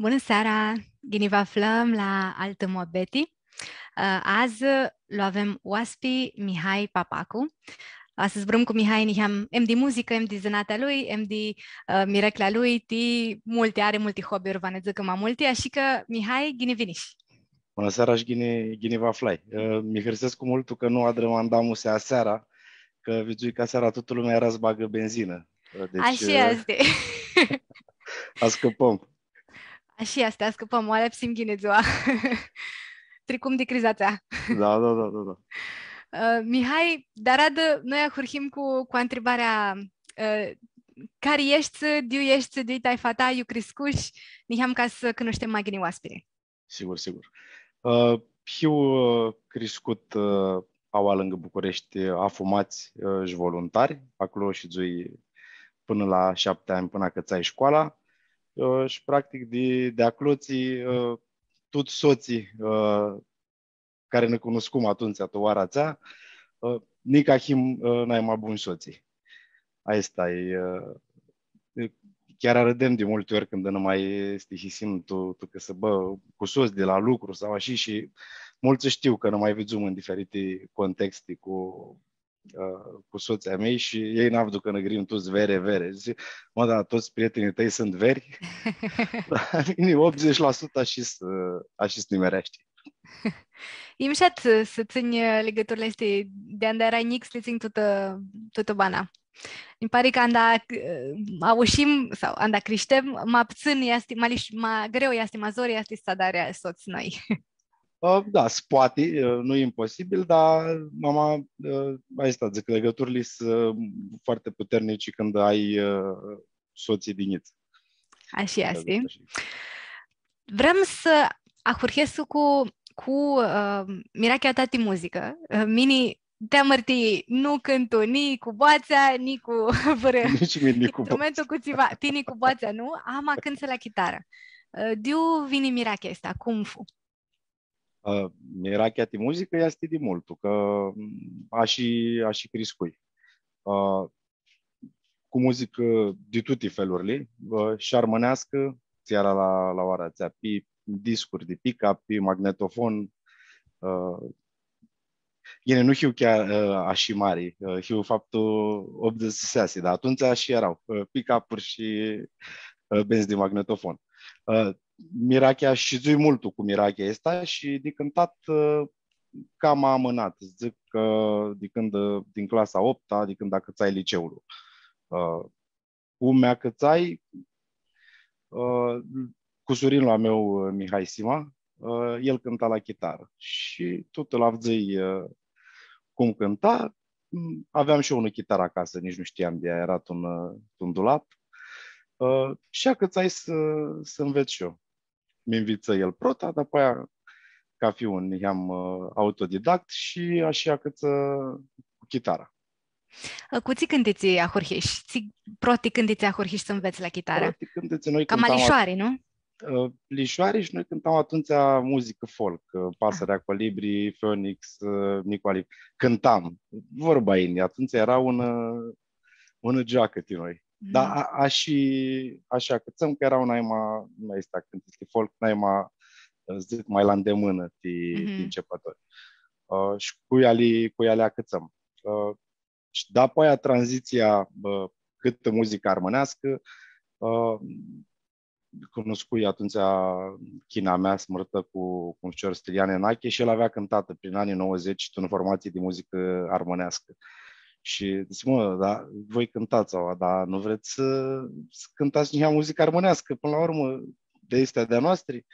Bună seara! Bine vă aflăm la Altă Mobeti. Uh, azi lo avem oaspi Mihai Papacu. Astăzi vrem cu Mihai niham em di muzică, em di zânata lui, em di uh, mirecla lui, ti multe, are multe hobby-uri, va ne zică mai multe, așa că Mihai, gine viniș. Bună seara și gine, gine va flai. Uh, mi hârsesc cu multul că nu adrămandam se seara, că vizui ca seara toată lumea era să bagă benzină. Uh, deci, Așa este. a scăpăm. Așa este, scăpăm, oare sim gine ziua. Tricum de criza ta. Da, da, da, da. da. Uh, Mihai, dar adă, noi ahurhim cu, cu întrebarea uh, care ești, diu ești, diu tai fata, iu crescuși, niham ca să cunoștem mai gine oaspire. Sigur, sigur. Uh, eu uh, crescut uh, au lângă București afumați uh, și voluntari, acolo și zui până la șapte ani, până că ți școala. Uh, și practic de, de acloții uh, toți soții uh, care ne cunoscum atunci, toara țea, uh, nica him uh, n-ai mai buni soții. Asta e. Uh, chiar râdem de multe ori când nu mai este hisim tu, tu că să bă cu soți de la lucru sau așa și mulți știu că nu mai vizum în diferite contexte cu Uh, cu soția mei și ei n-au că ne grim toți vere, vere. Zice, mă, dar toți prietenii tăi sunt veri? Bine, 80% așa așa nimerește. Imșat să țin legăturile astea de andarea nix, le țin toată, toată bana. Mi pare că anda uh, aușim sau anda creștem, mă abțin, este, mai greu este mazori, este sadarea soț noi. Uh, da, se poate, uh, nu e imposibil, dar mama, uh, asta zic, legăturile sunt foarte puternice când ai soții diniți. Așa este. Vrem să ahurhesc cu, cu uh, mirachea tati muzică. Uh, mini te mărti nu cântu ni cu boața, ni cu fără Nici ni cu instrumentul cu țiva, tini cu boața, nu? Ama cânt la chitară. Uh, diu vini mirachea asta, cum fu? Uh, era chiar muzică, este de mult, că a și, a și crescui. Uh, cu muzică de toate felurile, uh, și armânească, țiara la, la oara țea, pe discuri de pick-up, pe magnetofon, uh, Gine, nu știu chiar uh, așa mari, uh, știu faptul 86, dar atunci și erau uh, pick-up-uri și uh, benzi de magnetofon. Uh, Mirachea și zui multul cu Mirachea asta și de cântat uh, cam am amânat. Zic că de când, uh, din clasa 8 de când dacă ți-ai liceul. Uh, cu mea că ți-ai, uh, cu surinul meu Mihai Sima, uh, el cânta la chitară și tot îl avzei uh, cum cânta. Aveam și eu o chitară acasă, nici nu știam de ea, era un, un dulap. Uh, și a că ți-ai să, să înveți și eu mi înviță el prota, dar apoi ca fi un i-am uh, autodidact și așa cât uh, cu chitara. Uh, cu ți cântiți ahorhiș? Ți proti cântiți ahorhiș să înveți la chitară? Proti cântiți, noi Cam alișoare, nu? Uh, lișoare și noi cântam atunci muzică folk, uh, Pasărea ah. Colibri, Phoenix, uh, Nicoli. Cântam, vorba ei, atunci era un, un joacă noi. Mm. Dar a, a și, așa că țăm că era un aima, nu este când este folk, aima, zic, mai la îndemână ti, mm-hmm. ti începători. Uh, și cu ele, cu ele acățăm. Uh, și da, apoi tranziția uh, cât muzică armânească, uh, cunoscui atunci china mea smărtă cu, cu Cior Stiliane Nache și el avea cântată prin anii 90 în formație de muzică armânească. Și zice, mă, da, voi cântați, sau, dar nu vreți să, să cântați niște muzică armonească, până la urmă, de astea de-a noastre.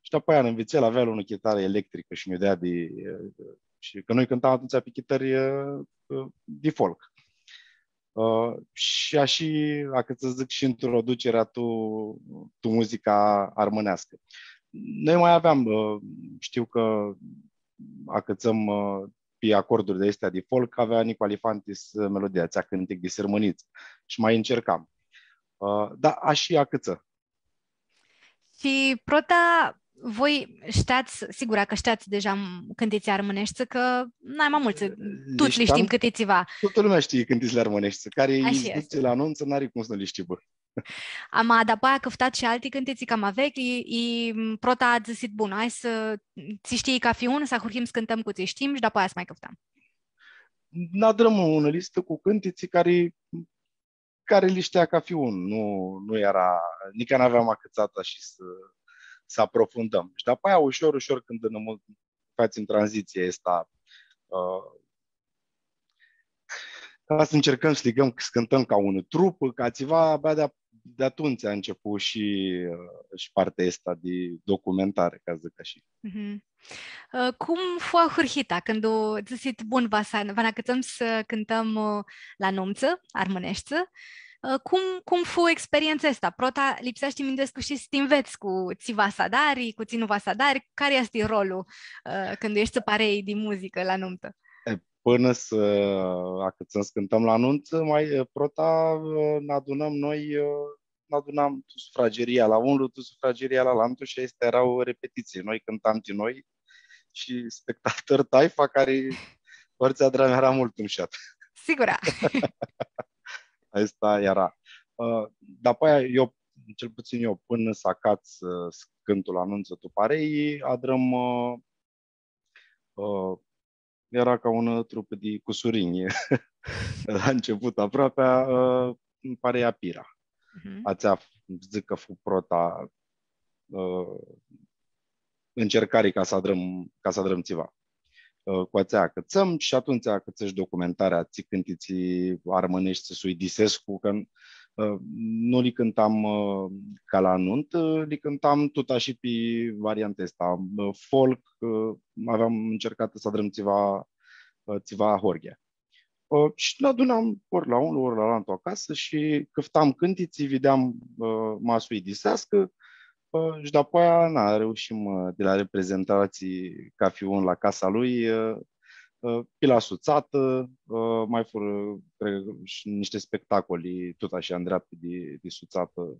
Și după aia în vițel avea o chitară electrică și mi-o dea de... Și că noi cântam atunci pe chitări de folk. Uh, și așa, dacă să zic, și introducerea tu, tu muzica armânească. Noi mai aveam, uh, știu că acățăm uh, pe acorduri de astea de folk, avea Nicoli Fantis uh, melodia, țea cântec de sărmâniță și mai încercam. Uh, da, așa e câță. Și Prota, voi știați, sigur că știați deja cântiți armânești, că n-ai mai mulți, toți le știm câtițiva. Toată lumea știe cântiți armânești, care îi duce la anunță, n-are cum să nu le știi, bă. Am dar pe aia căftat și alții cânteci cam vechi, i prota a zisit bun, hai să ți știi ca fiun, să hurhim să cântăm cu ți știm și după aia să mai căftăm. N-adrăm o listă cu cântiții care care li știa ca fiun. Nu, nu era, nici nu aveam acățata și să, să aprofundăm. Și după aia, ușor, ușor, când în, facem tranziție asta, uh, ca să încercăm să ligăm, să cântăm ca un trup, ca ceva abia de de atunci a început și, uh, și partea asta de documentare, ca să zic așa. Mm-hmm. Uh, cum foi hârhita când o zis bun vasa, vana cântăm să cântăm uh, la numță, armâneșță, uh, cum, cum fu experiența asta? Prota lipsește mindescu și să te înveți cu ți vasadari, cu ținu vasadari, care este rolul uh, când ești parei de muzică la numță? Până să acățăm să cântăm la anunță, mai prota ne adunăm noi, ne adunam sufrageria la unul, tu sufrageria la altul și este erau repetiții. Noi cântam din noi și spectator taifa care părțea drama era mult umșat. Sigur. Asta era. Dar pe aia eu, cel puțin eu, până să acaț cântul anunță tuparei, adrăm era ca un trup de cusurini. La început aproape, uh, îmi pare Apira. Uh-huh. Ația, zic că fu prota uh, încercare ca să adrăm, ca să adrăm țiva. Uh, cu ația cățăm și atunci cățești documentarea, ți cântiți armănești să sui Disescu, că uh, nu li cântam uh, ca la nunt, li cântam tot și pe varianta asta. Folk, aveam încercat să adrăm țiva, țiva Horghea. Și ne adunam ori la unul, ori la altul acasă și câftam cântiții, vedeam masui disească, și după aia na, reușim de la reprezentații ca fi un la casa lui, pila suțată, mai fără cred, și niște spectacole tot așa în dreaptă de, de suțată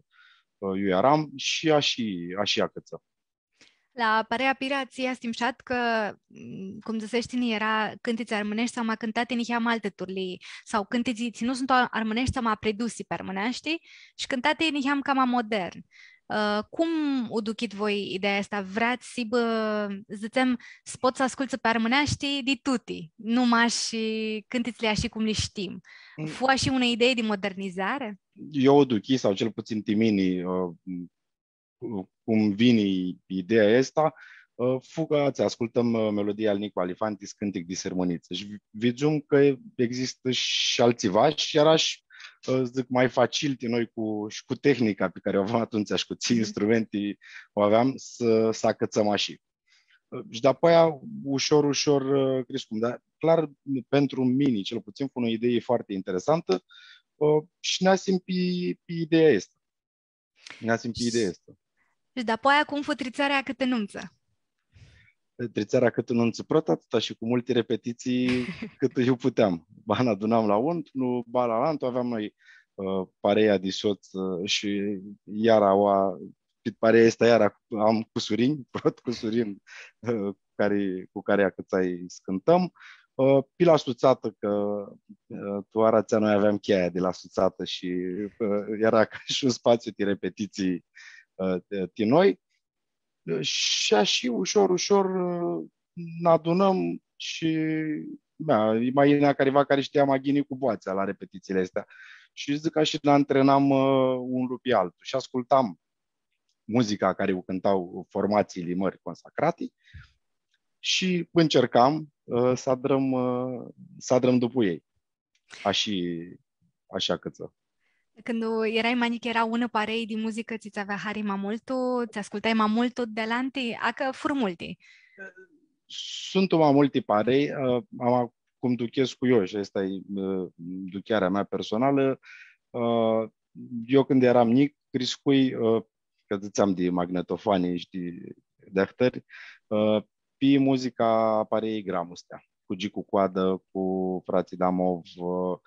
eu eram și așa, așa căță. La Parea Pirații stimșat că, cum zicești, era cântiți armânești sau mai cântate în alte turli sau cântiți nu sunt armânești sau mai predusi pe armânești și cântate în cam modern. Uh, cum o duchit voi ideea asta? Vreați să zicem, să pot să asculți pe armânești de tuti, numai și cântiți-le așa cum le știm. Mm. Fu și una idee de modernizare? Eu o duchi, sau cel puțin Timini, uh, cum vine ideea asta, uh, fugă, ascultăm melodia al Nicu Alifantis, Cântic de Sermoniță. Și vedem că există și alțiva și iarăși zic, mai facil noi cu, și cu tehnica pe care o aveam atunci și cu ții mhm. instrumente o aveam să, să acățăm așa. Și după aia, ușor, ușor crescum. Dar clar, pentru mine, cel puțin, cu o idee foarte interesantă și ne-a simțit pe ideea asta. Ne-a simțit ideea asta. Și după aia, cum futrițarea câte nunță? Trițarea cât un înțăprot, atâta și cu multe repetiții cât eu puteam. Ba ne adunam la unt, nu ba la lantu, aveam noi uh, pareia de soț uh, și iara oa, pareia asta iara am cusurini, prot cusurini uh, care, cu care acățai scântăm. Uh, pila suțată, că uh, tu arația noi aveam cheia de la suțată și uh, era ca și un spațiu de repetiții uh, de noi și așa ușor, ușor ne adunăm și da, imagina careva care știa maghini cu boața la repetițiile astea. Și zic că și ne antrenam uh, un lupi altul și ascultam muzica care o cântau formațiile mări consacrate și încercam uh, să adrăm, uh, să adrăm după ei. Așa, așa câță. Când erai manic, era una parei de muzică, ți avea hari mai mult, ți ascultai mai mult delante, acă fur multe. Sunt mai multe parei, uh, am cum duchez cu eu și asta e uh, ducherea mea personală. Uh, eu când eram mic, crescui, că ziceam de magnetofane și de dehtări, pe muzica parei Gramustea, cu Gicu Coadă, cu frații Damov, Uh,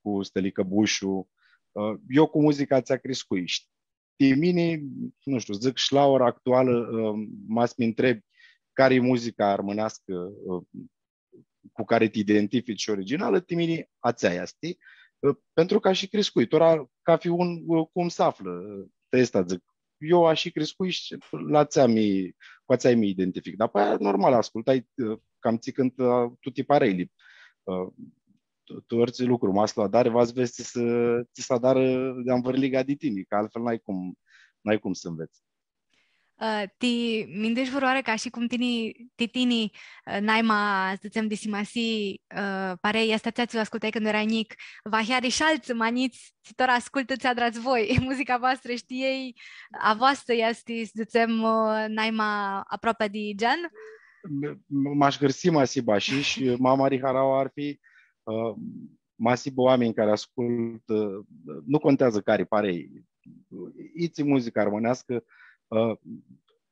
cu Stelică Bușu. Uh, eu cu muzica ți-a crescut. Știi, mine, nu știu, zic și la ora actuală, uh, m-ați mi întreb care e muzica armânească cu care te identifici originală, timini ația știi? pentru că a și crescut. Ora ca fi un cum se află, testa, zic. Eu a și crescut și la ți mi, cu ți mi identific. Dar pe aia, normal, ascultai cam ți când tu ti parei tu orice lucru, mas la dare, vas vezi să ți să dară de învârliga de tine, că altfel n-ai cum, n-ai cum să înveți. Uh, ti mindești vreo ca și cum tini, titini uh, naima, să zicem, de simasi, uh, parei, asta ți-ați ascultai când erai mic, va chiar și alți maniți, ți tot ascultă ți adrați voi, muzica voastră știei, a voastră este, să zicem, uh, naima aproape de gen? M-aș găsi masi bași și mama Riharau ar fi uh, masib oameni care ascultă, nu contează care parei, iți muzică armonească, Uh,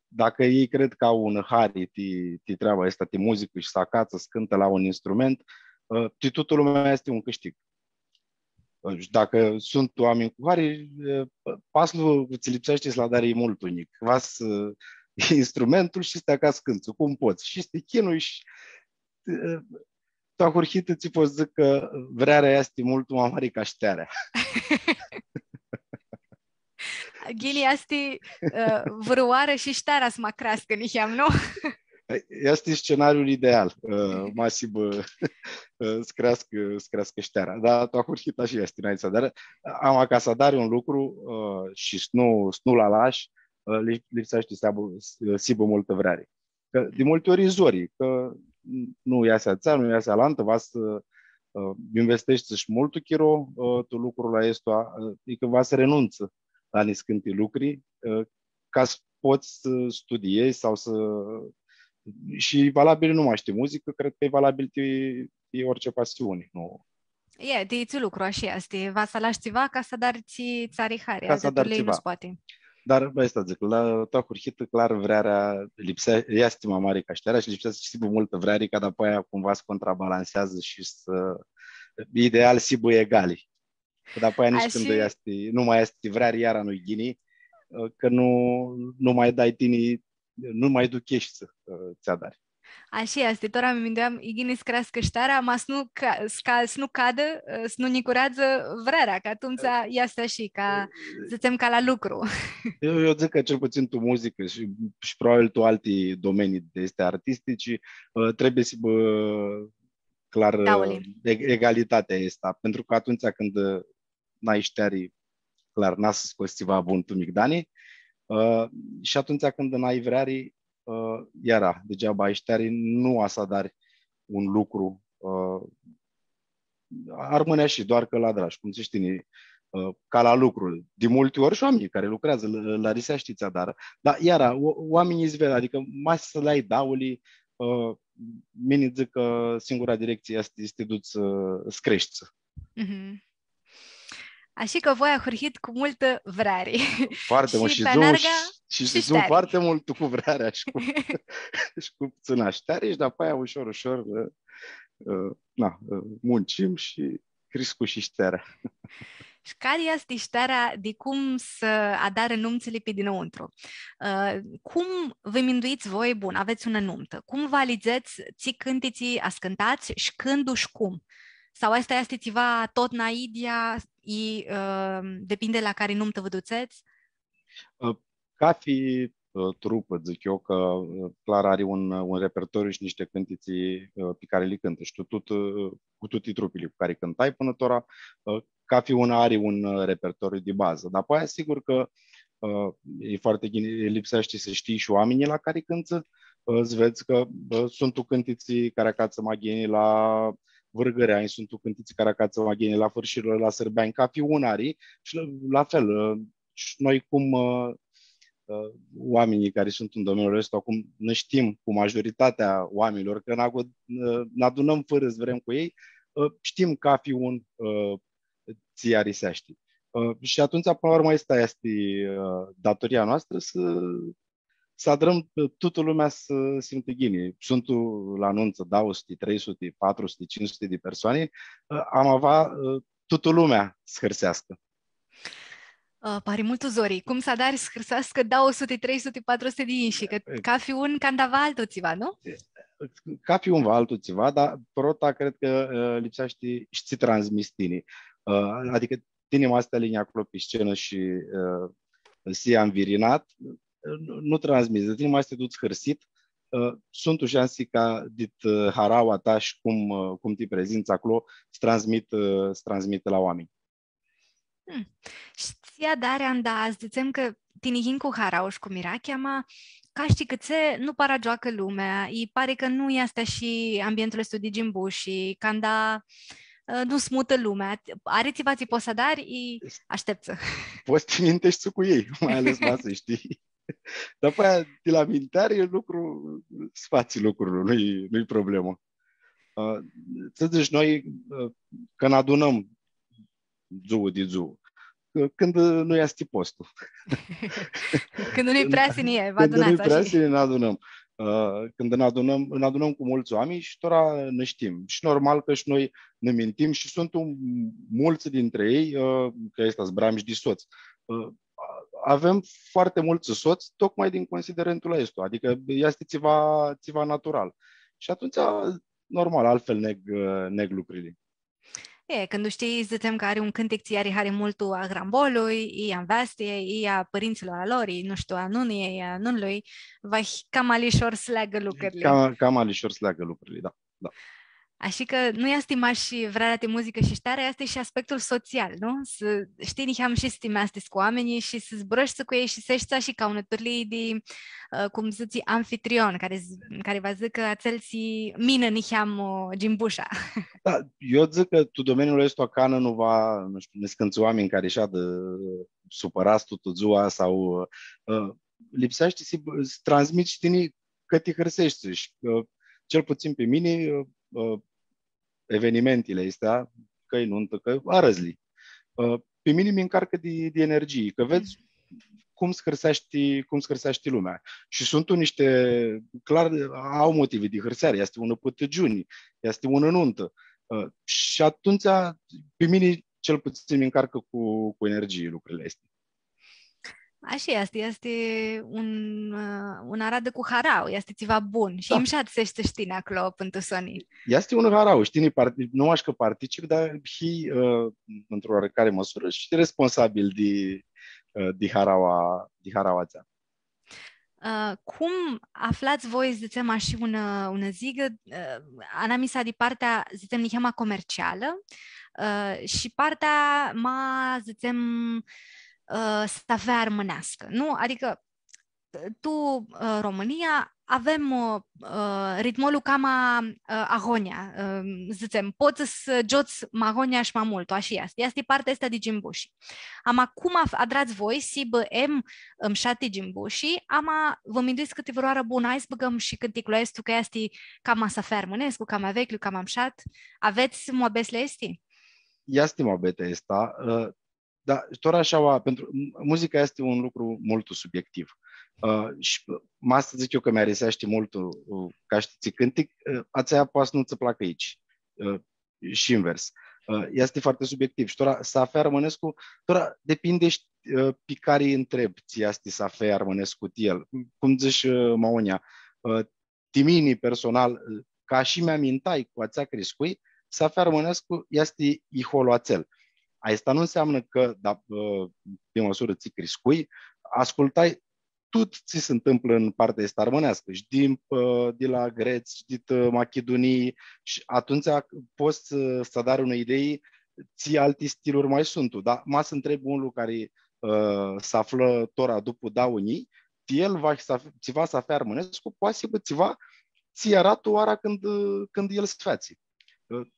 dacă ei cred că au un hari, ti, ti treaba asta, ti muzică și să acață, să cântă la un instrument, uh, ti toată lumea este un câștig. Uh, și dacă sunt oameni cu hari, pasul ți lipsește la dar e mult unic. Vas instrumentul și stai acasă cântă, cum poți. Și este chinui și tu ahurhită ți poți zic că vrearea este mult mai mare ca ștearea. Gili este uh, vrăoară și ștara să mă crească, niheam, nu? Este scenariul ideal, uh, masib uh, să crească, să crească șteara. Dar tu ahurhita și este înainte. Dar am acasă dar un lucru uh, și nu, nu la lași, uh, lipsește sibă multă vrere. Că de multe ori zori, că nu iasă țea, nu iasă lantă, va să uh, investești și mult chiro, uh, tu lucrul la este, uh, adică va să renunță la niscânti lucri, uh, ca să poți să studiezi sau să... Și valabil nu mai știi muzică, cred că e valabil de, de orice pasiune. Nu? E, de ți lucru așa este. Va să lași ceva ca să dar ți țarihare. Ca să dar ceva. Nu poate. Dar, bă, asta zic, la ta curhită, clar, vrearea lipsea, ea stima mare ca șterea și lipsea și multă vreare, ca după aia cumva se contrabalansează și să... Ideal, si egali. Că după aia nici Așa... când este, nu mai este vrea iara nu ghini, uh, că nu, nu mai dai tini, nu mai duchești să uh, ți adari. Așa este, tot am gândeam, igini să crească ștarea, mas nu, ca, ca, să nu cadă, uh, să nu nicurează vrerea, că atunci este și, ca, să zicem, ca la lucru. Eu, eu zic că cel puțin tu muzică și, și probabil tu alte domenii de este artistici, trebuie să bă, clar Dauli. egalitatea este, pentru că atunci când n-ai șteri, clar, n-a să scoți ceva bun tu migdani. Uh, și atunci când n-ai vreari, uh, iara, degeaba ai șteri, nu asta dar un lucru uh, ar mânea și doar că la dragi, cum se știe, uh, ca la lucru. De multe ori și oamenii care lucrează la, la risea știți dar, dar iara, oamenii izvela, adică mai să le ai dauli, uh, mine zic că singura direcție este, este duți să crești. Mm-hmm. Așa că voi a hurhit cu multă vrare. Foarte mult și, zoom, și, și, și zoom foarte mult cu vrarea și cu, și cu puțin și după aia ușor, ușor uh, uh, na, uh, muncim și criscu și șterea. Și care este șterea de cum să adară numțele pe dinăuntru? Uh, cum vă minduiți voi, bun, aveți una numtă, cum vă aligeți ți cântiții ascântați și când și cum? Sau asta este ceva tot naidia i uh, depinde la care num te vă duceți? Uh, ca fi uh, trupă, zic eu, că uh, clar are un, un repertoriu și niște cântiții pe care le cântă și tu tot, cu toate trupele cu care cântai până tora, ca fi una are un repertoriu de bază. Dar apoi sigur că e foarte lipsește să știi și oamenii la care cântă, îți vezi că sunt tu cântiții care acață maghienii la Vârgăreani, sunt cântiți Caracață Magheni, la Fârșirilor, la Sărbeani, ca fi unari și la, la fel, uh, și noi cum uh, uh, oamenii care sunt în domeniul ăsta, acum ne știm cu majoritatea oamenilor, că ne adunăm fără vrem cu ei, știm că fi un țiariseaști. Și atunci, până la urmă, asta este datoria noastră să să adrăm toată lumea să simtă ghini. Sunt la anunță 200, 300, 400, 500 de persoane, am avea toată lumea să hărsească. Uh, pare mult zori. Cum să dar să hărsească 200, 300, 400 de inși, că ca fi un candaval toțiva, nu? ca fi un altul ceva, dar prota cred că uh, lipsea și, și ți transmis tine. Uh, adică tine mă asta linia acolo pe scenă și uh, si învirinat, uh, nu transmis, tine mă duci hărsit, uh, sunt ușansi ca dit uh, haraua taș și cum, uh, cum te prezinți acolo, să transmit, uh, transmit la oameni. Hmm. Știa Daria anda, zicem că tinihin cu harau și cu miracheama, ca știi că se nu para joacă lumea, îi pare că nu este și ambientul studii Jimbu și canda uh, nu smută lumea. Are ți posadari și aștepță. Poți să mintești cu ei, mai ales masă, știi? După aia, de la mintare, e lucru, spații lucrurilor, nu-i, nu-i problemă. Uh, să zici, noi, uh, când adunăm zuu de zuu, când nu este postul. când nu-i prea sinie, vă adunați Când nu-i prea sinie, ne adunăm. Uh, când ne adunăm, ne adunăm cu mulți oameni și tora ne știm. Și normal că și noi ne mintim și sunt un, mulți dintre ei, uh, că este bramși de soți. Uh, avem foarte mulți soți tocmai din considerentul ăsta, adică este ceva, ceva natural. Și atunci, normal, altfel neg, neg lucrurile. E, când știi, zicem că are un cântec țiari are multul a grambolului, i a învestiei, i a părinților lor, nu știu, a nunii, a nunului, vai cam alișor să leagă lucrurile. Cam, cam alișor să leagă lucrurile, da. da. Așa că nu este mai și vrea de muzică și stare, este și aspectul social, nu? Să știi, nici am și stimați cu oamenii și să zbrăști cu ei și să știi și ca un turli de, uh, cum zici, anfitrion, care, care va zic că ațelții mină nici am uh, gimbușa. Da, eu zic că tu domeniul ăsta cană nu va, nu știu, ne scânți oameni care și de supărați tot ziua sau uh, lipsește să, să transmiți tine că te hărsești și uh, cel puțin pe mine uh, evenimentele astea, că e nuntă, că arăzli. Uh, pe mine mi încarcă de, de energie, că vezi cum scârsești, cum scârsești lumea. Și sunt niște, clar, au motive de hârseare. Este ună pătăgiuni, este ună nuntă. Uh, și atunci, pe mine, cel puțin, mi încarcă cu, cu energie lucrurile astea. Așa este, este un, uh, un arad cu harau, este ceva bun și da. imșat se știe acolo pentru Sony. Este un harau, știi, nu aș că particip, dar și uh, într-o oarecare măsură și responsabil de, uh, de haraua, de haraua țea. Uh, cum aflați voi, zicem, așa una, una zigă, uh, anamisa de partea, zicem, nihema comercială uh, și partea ma, zicem, uh, stafea armânească, nu? Adică tu, uh, România, avem uh, uh, ritmul cam a, uh, agonia, uh, zicem, poți să joți magonia și mai mult, așa este. Este partea asta de Gimbuși. Am acum adrați voi, si bă em îmi șati Gimbuși, ama vă minduiți câte vreo bună, ai să băgăm și cânticul este că este cam să fermănesc, cam vechiul, cam am șat. Aveți mobesle este? Este mobete asta. Uh, da, tot așa, pentru muzica este un lucru mult subiectiv. Uh, și mă asta zic eu că mi-a reseaște mult uh, ca știți cântic, uh, ația poate nu-ți placă aici. Uh, și invers. Uh, este foarte subiectiv. Și tora, Safea Rămânescu, tora depinde uh, pe care îi întreb ți este Safea Rămânescu el. Cum zici uh, Maonia, uh, Timini personal, uh, ca și mi-amintai cu ația crescui, Safea Rămânescu este iholoațel. Asta nu înseamnă că, da, pe măsură ți crescui, ascultai tot ce se întâmplă în partea asta armânească, și din, de la greți, și din Macedonii, și atunci poți să dai unei idei ți alte stiluri mai sunt. Da? Mă să întreb unul care uh, să află tora după da unii, el va să, ți va să fie armânescu, poate să ți ți arată oara când, când el se faci.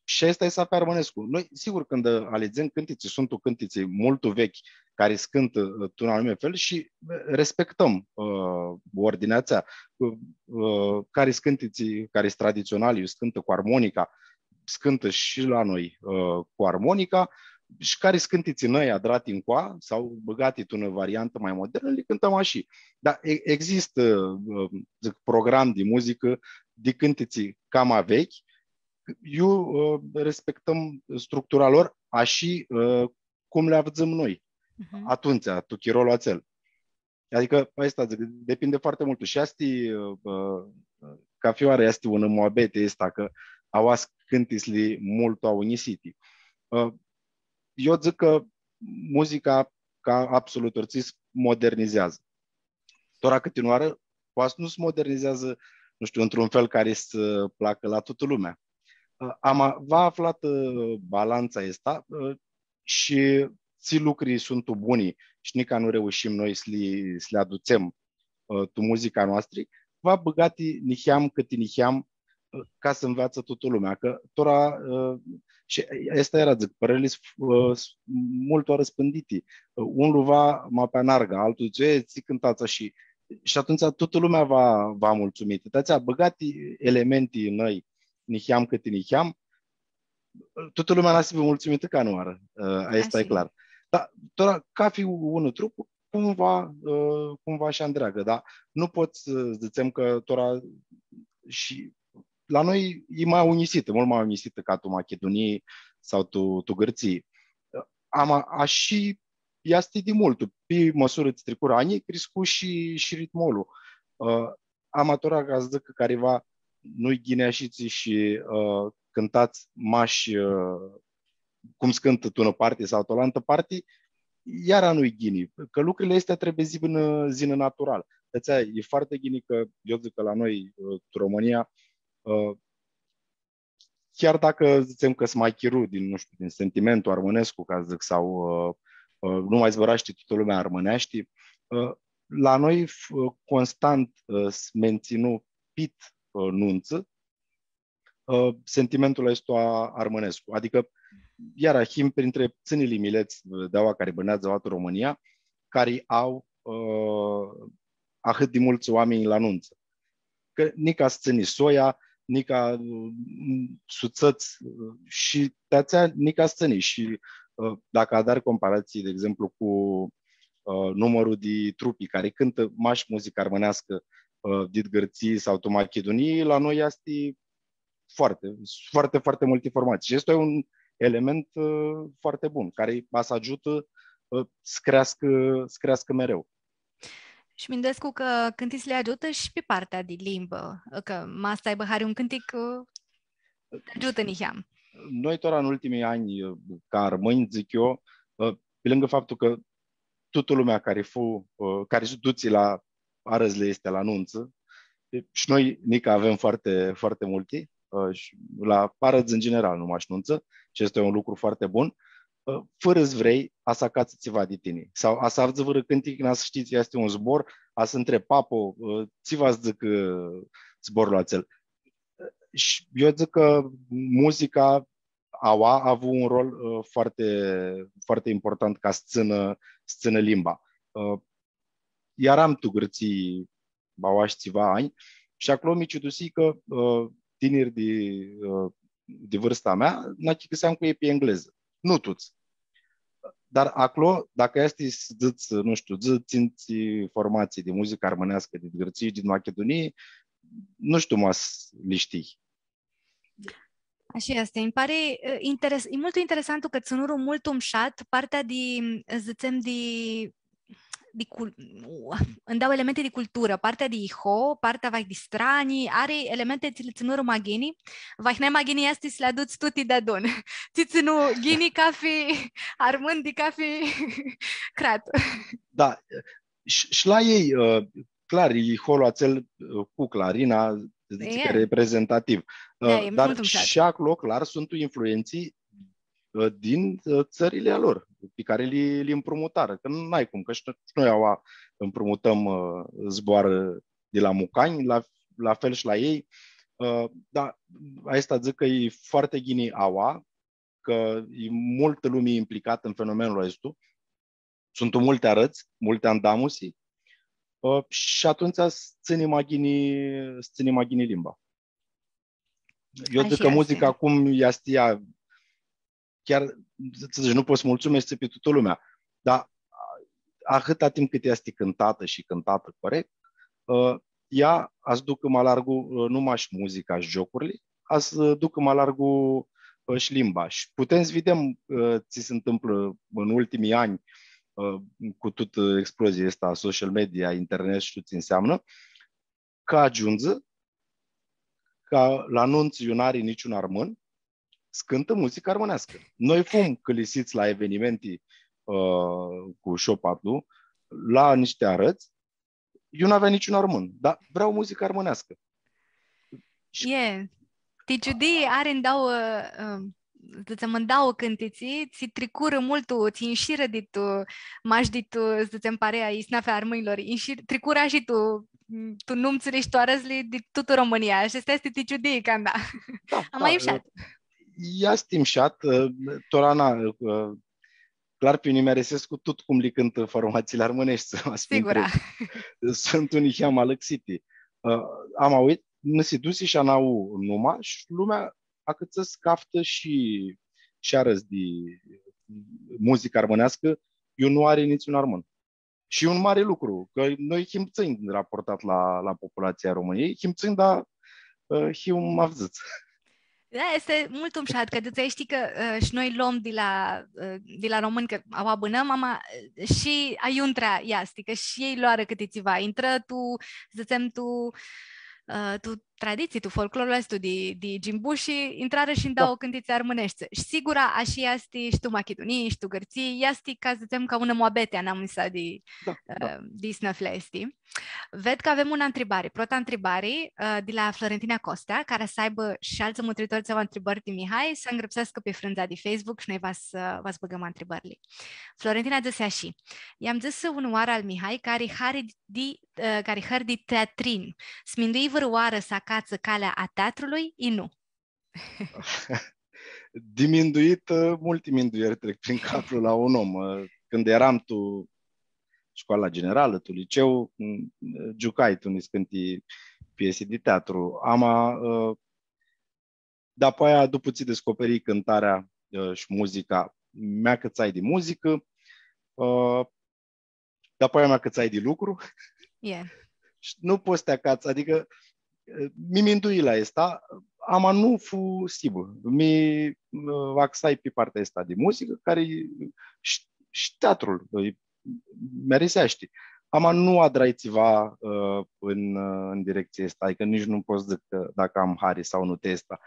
Și asta e Safia Armănescu. Noi, sigur, când alegem cântițe, sunt cântițe mult vechi care scântă un anume fel și respectăm uh, ordinea aceea. Uh, uh, care scântiții, care sunt tradiționali, scântă cu armonica, scântă și la noi uh, cu armonica, și care scântiți noi adrati în coa sau băgati în variantă mai modernă, le cântăm așa. Dar există uh, zic, program de muzică de cântiții cam vechi, eu uh, respectăm structura lor așa uh, cum le avem noi. Uh-huh. Atunci, tu chirolul acel. Adică, asta zic, depinde foarte mult. Și asta uh, ca fioare este un moabete ăsta, că awas cântisli mult au unisiti. Eu zic că muzica ca absolut orice modernizează. Tora câtinoară, poate nu se modernizează, nu știu, într-un fel care să placă la toată lumea. Am va aflat balanța asta și ți lucrii sunt buni și nici nu reușim noi să le, să le aducem tu muzica noastră, va băgati niheam cât niheam ca să înveață toată lumea. Că tora, și asta era, zic, părerele sunt mult o răspândite. Unul va ma pe narga, altul zice, ți cântați și și atunci toată lumea va, va mulțumi. Tăția, băgati elemente noi, niheam cât niheam, toată lumea n-a să fie mulțumită ca nu ară. Asta e clar. Dar tora, ca fi unul trup, cumva, cumva și întreagă, dar nu poți să zicem că tora și la noi e mai unisită, mult mai unisită ca tu Macedonie sau tu, tu Gărții. Am a, și este de mult. Pe măsură ce trecură anii, crescut și, și ritmul. Uh, amatora ca să zic că careva nu-i ghineașiți și uh, cântați mași uh, cum scântă tu în parte sau tu la altă parte, iar nu-i ghini. Că lucrurile astea trebuie zi în zi natural. Deci e foarte ghini că eu zic că la noi, în uh, România, Uh, chiar dacă zicem că sunt mai chiru din, nu știu, din sentimentul armănescu, ca zic, sau uh, uh, nu mai zbăraște toată lumea armânești, la noi constant menținu pit nunță sentimentul ăsta armănescu. Adică, iar ahim printre țânile mileți de aua care bânează o România, care au uh, ahât de mulți oameni la nunță. Că nica țâni soia, nica mm, suțăți și de nica stăni. Și uh, dacă adar comparații, de exemplu, cu uh, numărul de trupii care cântă maș muzică armânească uh, dit gărții sau tu Machedonii, la noi este foarte, foarte, foarte multe informații. Și este un element foarte bun, care să ajută să crească, să crească mereu. Și Mindescu că cântiți le ajută și pe partea de limbă, că masta aibă hari un cântic te ajută niheam. Noi tot în ultimii ani, ca armâni, zic eu, pe lângă faptul că toată lumea care fu, care și duți la arăzle este la anunță, și noi, Nica, avem foarte, foarte multe, și la arăți în general, nu și nunță, și este un lucru foarte bun fără să vrei, a să acați ceva de tine. Sau a să avți vără cântic, să știți, este un zbor, a să între papo, ți va zic zborul acel. Și eu zic că muzica AUA a avut un rol foarte, foarte important ca să țină, să țină limba. Iar am tu gârții bauași ceva ani și acolo mi că tineri de, de vârsta mea, n-a cu ei pe engleză. Nu toți. Dar acolo, dacă este să dăți, nu știu, ținți formații de muzică armânească, de grății din Macedonie, nu știu mă le știi. Așa este. Îmi pare interes, e mult interesant că ținurul mult umșat partea de, zicem, de de cul- îmi dau elemente de cultură, partea de iho, partea vai de strani, are elemente ți ținură magini, vai ne magini este să le aduci tutti da don. Ți ținu gini cafe, armând de cafe, crat. Da, și la ei, uh, clar, e holul acel uh, cu clarina, zice, e. reprezentativ. Da, e Dar și acolo, clar, sunt influenții Uh, din uh, țările lor, pe care le, le împrumutară. Că nu ai cum, că și noi au împrumutăm uh, zboară de la Mucani, la, la fel și la ei. Dar asta zic că e foarte ghini aua, că e multă lume implicată în fenomenul ăsta. Sunt multe arăți, multe andamusi și atunci ține magini, ține magini limba. Eu zic că muzica acum este chiar să nu poți mulțumesc pe toată lumea, dar atâta timp cât este cântată și cântată corect, uh, ea ați ducă mai largul uh, numai și muzica și jocurile, ați ducă mai largul uh, și limba. Și putem să vedem ce se întâmplă în ultimii ani cu tot explozia asta social media, internet și ce înseamnă, că ajunge ca la nunț iunarii niciun armân, scântă muzică armânească. Noi fum călisiți la evenimente uh, cu șopatul, la niște arăți, eu nu avea niciun armân, dar vreau muzică armânească. Yeah. Ti čudi, are îndau, uh, zdaj dau cântiții, ți tricură multu, ți înșiră de tu, maș de tu, zdaj pare a isnafe armâilor, tricura și tu, tu nu înțelegi toarăzli de toată România și asta este ti čudi, canda. Da, Am da, mai ușat. Ia stimșat, Torana, clar pe unii meresesc cu tot cum li cânt formațiile armânești, să mă Sigura. Sunt unii chiam alăxiti. Am auzit, nu se dusi și anau numai și lumea a cât să scaftă și și arăs de muzică armânească, eu nu are niciun armân. Și un mare lucru, că noi himțând raportat la, la populația României, himțând, dar uh, hium avzâț. Da, este mult umșat, că tu știi că uh, și noi luăm de la, uh, de la români că au abânăm, mama, uh, și aiuntrea iasti, că și ei luară câte țiva, intră tu, zicem tu, uh, tu tradiții, tu folclorul ăsta de, de Gimbuși, intrare și dau da. cântițe armânește. Și sigura, așa este și tu machidunii, și tu gărții, este ca să zicem ca una moabete, am de, da, da. Uh, de snăflesti. Ved că avem una întrebare, prota întrebare uh, de la Florentina Costea, care să aibă și alți mătritori să vă întrebări de Mihai, să îngrăpsească pe frânza de Facebook și noi vă să vă băgăm întrebările. Florentina zis așa, i-am zis un oară al Mihai care hari de, uh, care hari de teatrin, smindui vârăoară să cață calea a teatrului, i nu. Diminduit, uh, multe minduieri trec prin capul la un om. Uh, când eram tu școala generală, tu liceu, mm, jucai tu niscânti piese de teatru. Ama, uh, după aia, după ți descoperi cântarea și muzica, mea că ai de muzică, după aia mea că ai de lucru. Yeah. nu poți te acați, adică mi minduila asta, ama nu fu sibă. Mi uh, axai pe partea asta de muzică, care și teatrul meresește. Ama nu adraițiva uh, în, uh, în direcția asta, adică nici nu pot zic că dacă am hari sau nu testa.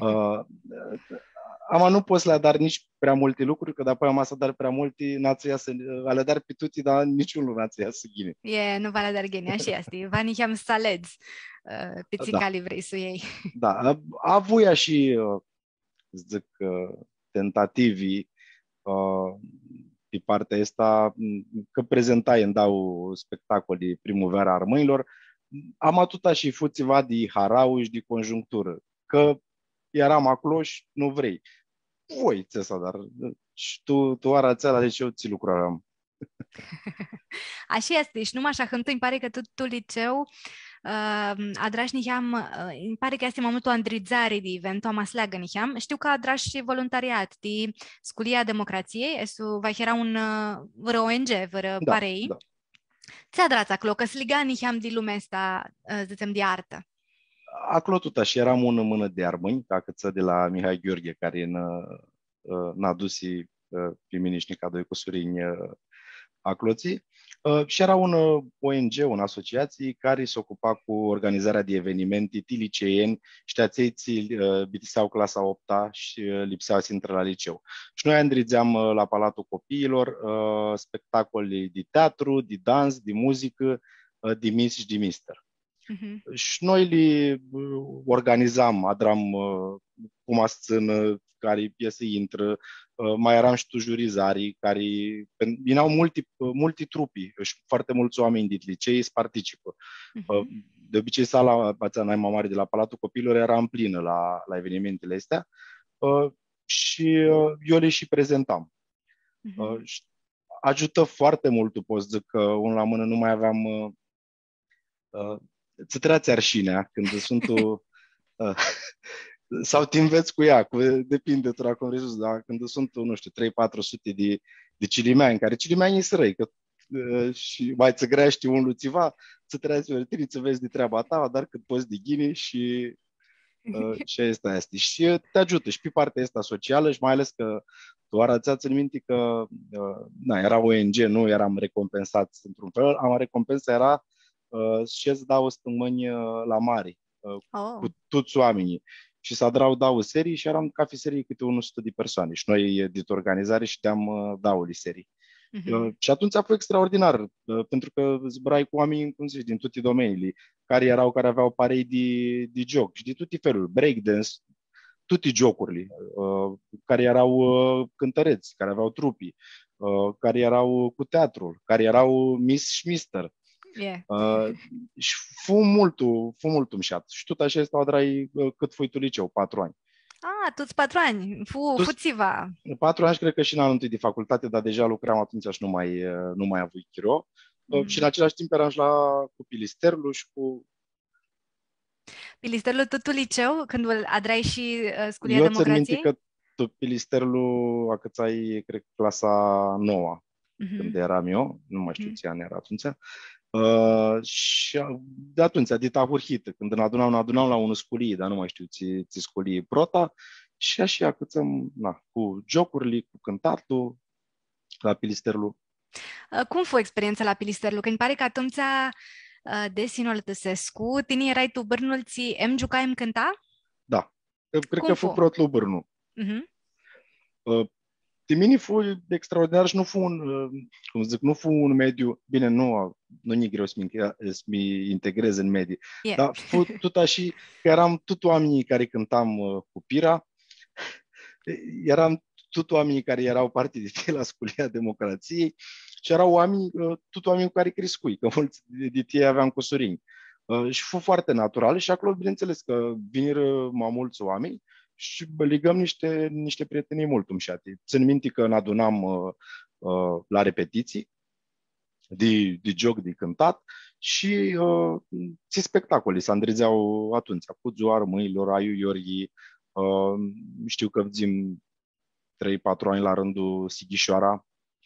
Uh, Ama nu poți le dar nici prea multe lucruri, că după am să dar prea multe, nația să ale dar pe tuti, dar niciunul nația să ghine. E, nu va le dar ghine, așa este. Va nici am să alegi uh, pe da. vrei să iei. Da, a, avuia și, uh, zic, uh, tentativii uh, pe partea asta, că prezentai în dau spectacole primăvera armâilor, am atuta și fuțiva de harau și de conjunctură, că eram acolo și nu vrei voi ți dar și tu, tu arăți la liceu ți lucrăm. Așa este, și numai așa, când îmi pare că tu, tu liceu, uh, adrași niham, uh, îmi pare că este mai mult o andrizare de event, o masleagă niham. Știu că adrași și voluntariat de Sculia Democrației, esu va era un uh, vreo ONG, vreo da, parei. Da. Ți-a drați acolo, că sliga niham de lumea asta, uh, zicem, de artă acolo tot așa, eram în mână de armâni, ca câță de la Mihai Gheorghe, care n-a dus pe mine și doi cu Surini acloții. Și era un ONG, un asociație care se ocupa cu organizarea de evenimente tiliceeni, știațeiți bitisau clasa 8 și lipseau să intre la liceu. Și noi îndrizeam la Palatul Copiilor spectacole de teatru, de dans, de muzică, de mis și de mister. Uh-huh. Și noi le uh, organizam, adram uh, cum scenă care piese intră, uh, mai eram și tu jurizarii care vinau multi, multi trupi și foarte mulți oameni din licei îți participă. Uh-huh. De obicei sala Bațeana mai mare de la Palatul Copilor era în plină la, la evenimentele astea și eu le și prezentam. Uh-huh. Ajută foarte mult, tu poți zic că unul la mână nu mai aveam îți treați arșinea când sunt tu... Uh, sau te înveți cu ea, cu, depinde tu acum rezus, dar când sunt, nu știu, 3-400 de, de cilimeani, care cilimeani e răi, că uh, și mai ți grești un luțiva, să treați pe să vezi de treaba ta, dar cât poți de ghini și uh, ce este asta. Și te ajută și pe partea asta socială și mai ales că tu arăți în minte că uh, na, era ONG, nu eram recompensați într-un fel, am recompensa era uh, și îți dau stângmâni uh, la mari. Oh. cu toți oamenii. Și să adrau dau serii și eram ca fi serii câte 100 de persoane. Și noi, dit organizare, și deam dauli serii. Mhm. Uh, Și atunci a fost extraordinar, uh, pentru că zbrai cu oameni, cum zici, din toate domeniile, care erau, care aveau parei de, de joc și de toate feluri, breakdance, toate jocurile, uh, care erau uh, cântăreți, care aveau trupii, uh, care erau cu teatrul, care erau Miss și Mister. Yeah. Uh, și fu multul, fu multul mșat. Și tot așa stau drai uh, cât fui tu liceu, patru ani. Ah, tu patru ani, fu, Tu- fuțiva. Patru ani și cred că și în anul întâi de facultate, dar deja lucram atunci și nu mai, uh, nu mai avut chiro. Mhm. Mm. Și în același timp eram și la cu Pilisterlu și cu... Pilisterul tot tu liceu, când îl adrai și uh, sculia Eu țin minte democrației? că tu Pilisterlu a cățai, cred că clasa noua, Mhm. când eram eu, nu mai știu Mhm. ce an era atunci. Uh, și a- de atunci, dita hurhită, când ne adunam, ne adunam la un sculii, dar nu mai știu, ți, ți sculii prota, și așa câțăm, na, cu jocurile, cu cântatul, la Pilisterlu. Uh, Cum fu experiența la Pilisterlu? Că îmi pare că atunci uh, Desinul Tăsescu, tine erai tu bărnulții, em juca, em cânta? Da. Cred Cum că fu fu? prot lui Bârnu. Mhm. Timini fu extraordinar și nu fu un, uh, cum zic, nu fu un mediu, bine, nu, nu e greu să-mi, să-mi integrez în mediu, Yeah. dar fu tot așa că eram tot oamenii care cântam uh, cu Pira, eram tot oamenii care erau parte de tine la Sculia Democrației și erau oameni, uh, tot oamenii cu care crescui, că mulți de, de ei aveam cu surini. Uh, și fu foarte natural și acolo, bineînțeles, că viniră mai mulți oameni și bă, ligăm niște, niște prietenii mult umșate. Țin minte că ne adunam uh, uh, la repetiții de, de joc, de cântat și uh, ți spectacole se îndrezeau atunci, cu Zoar Mâilor, Aiu Iorghi, uh, știu că zim 3-4 ani la rândul Sighișoara,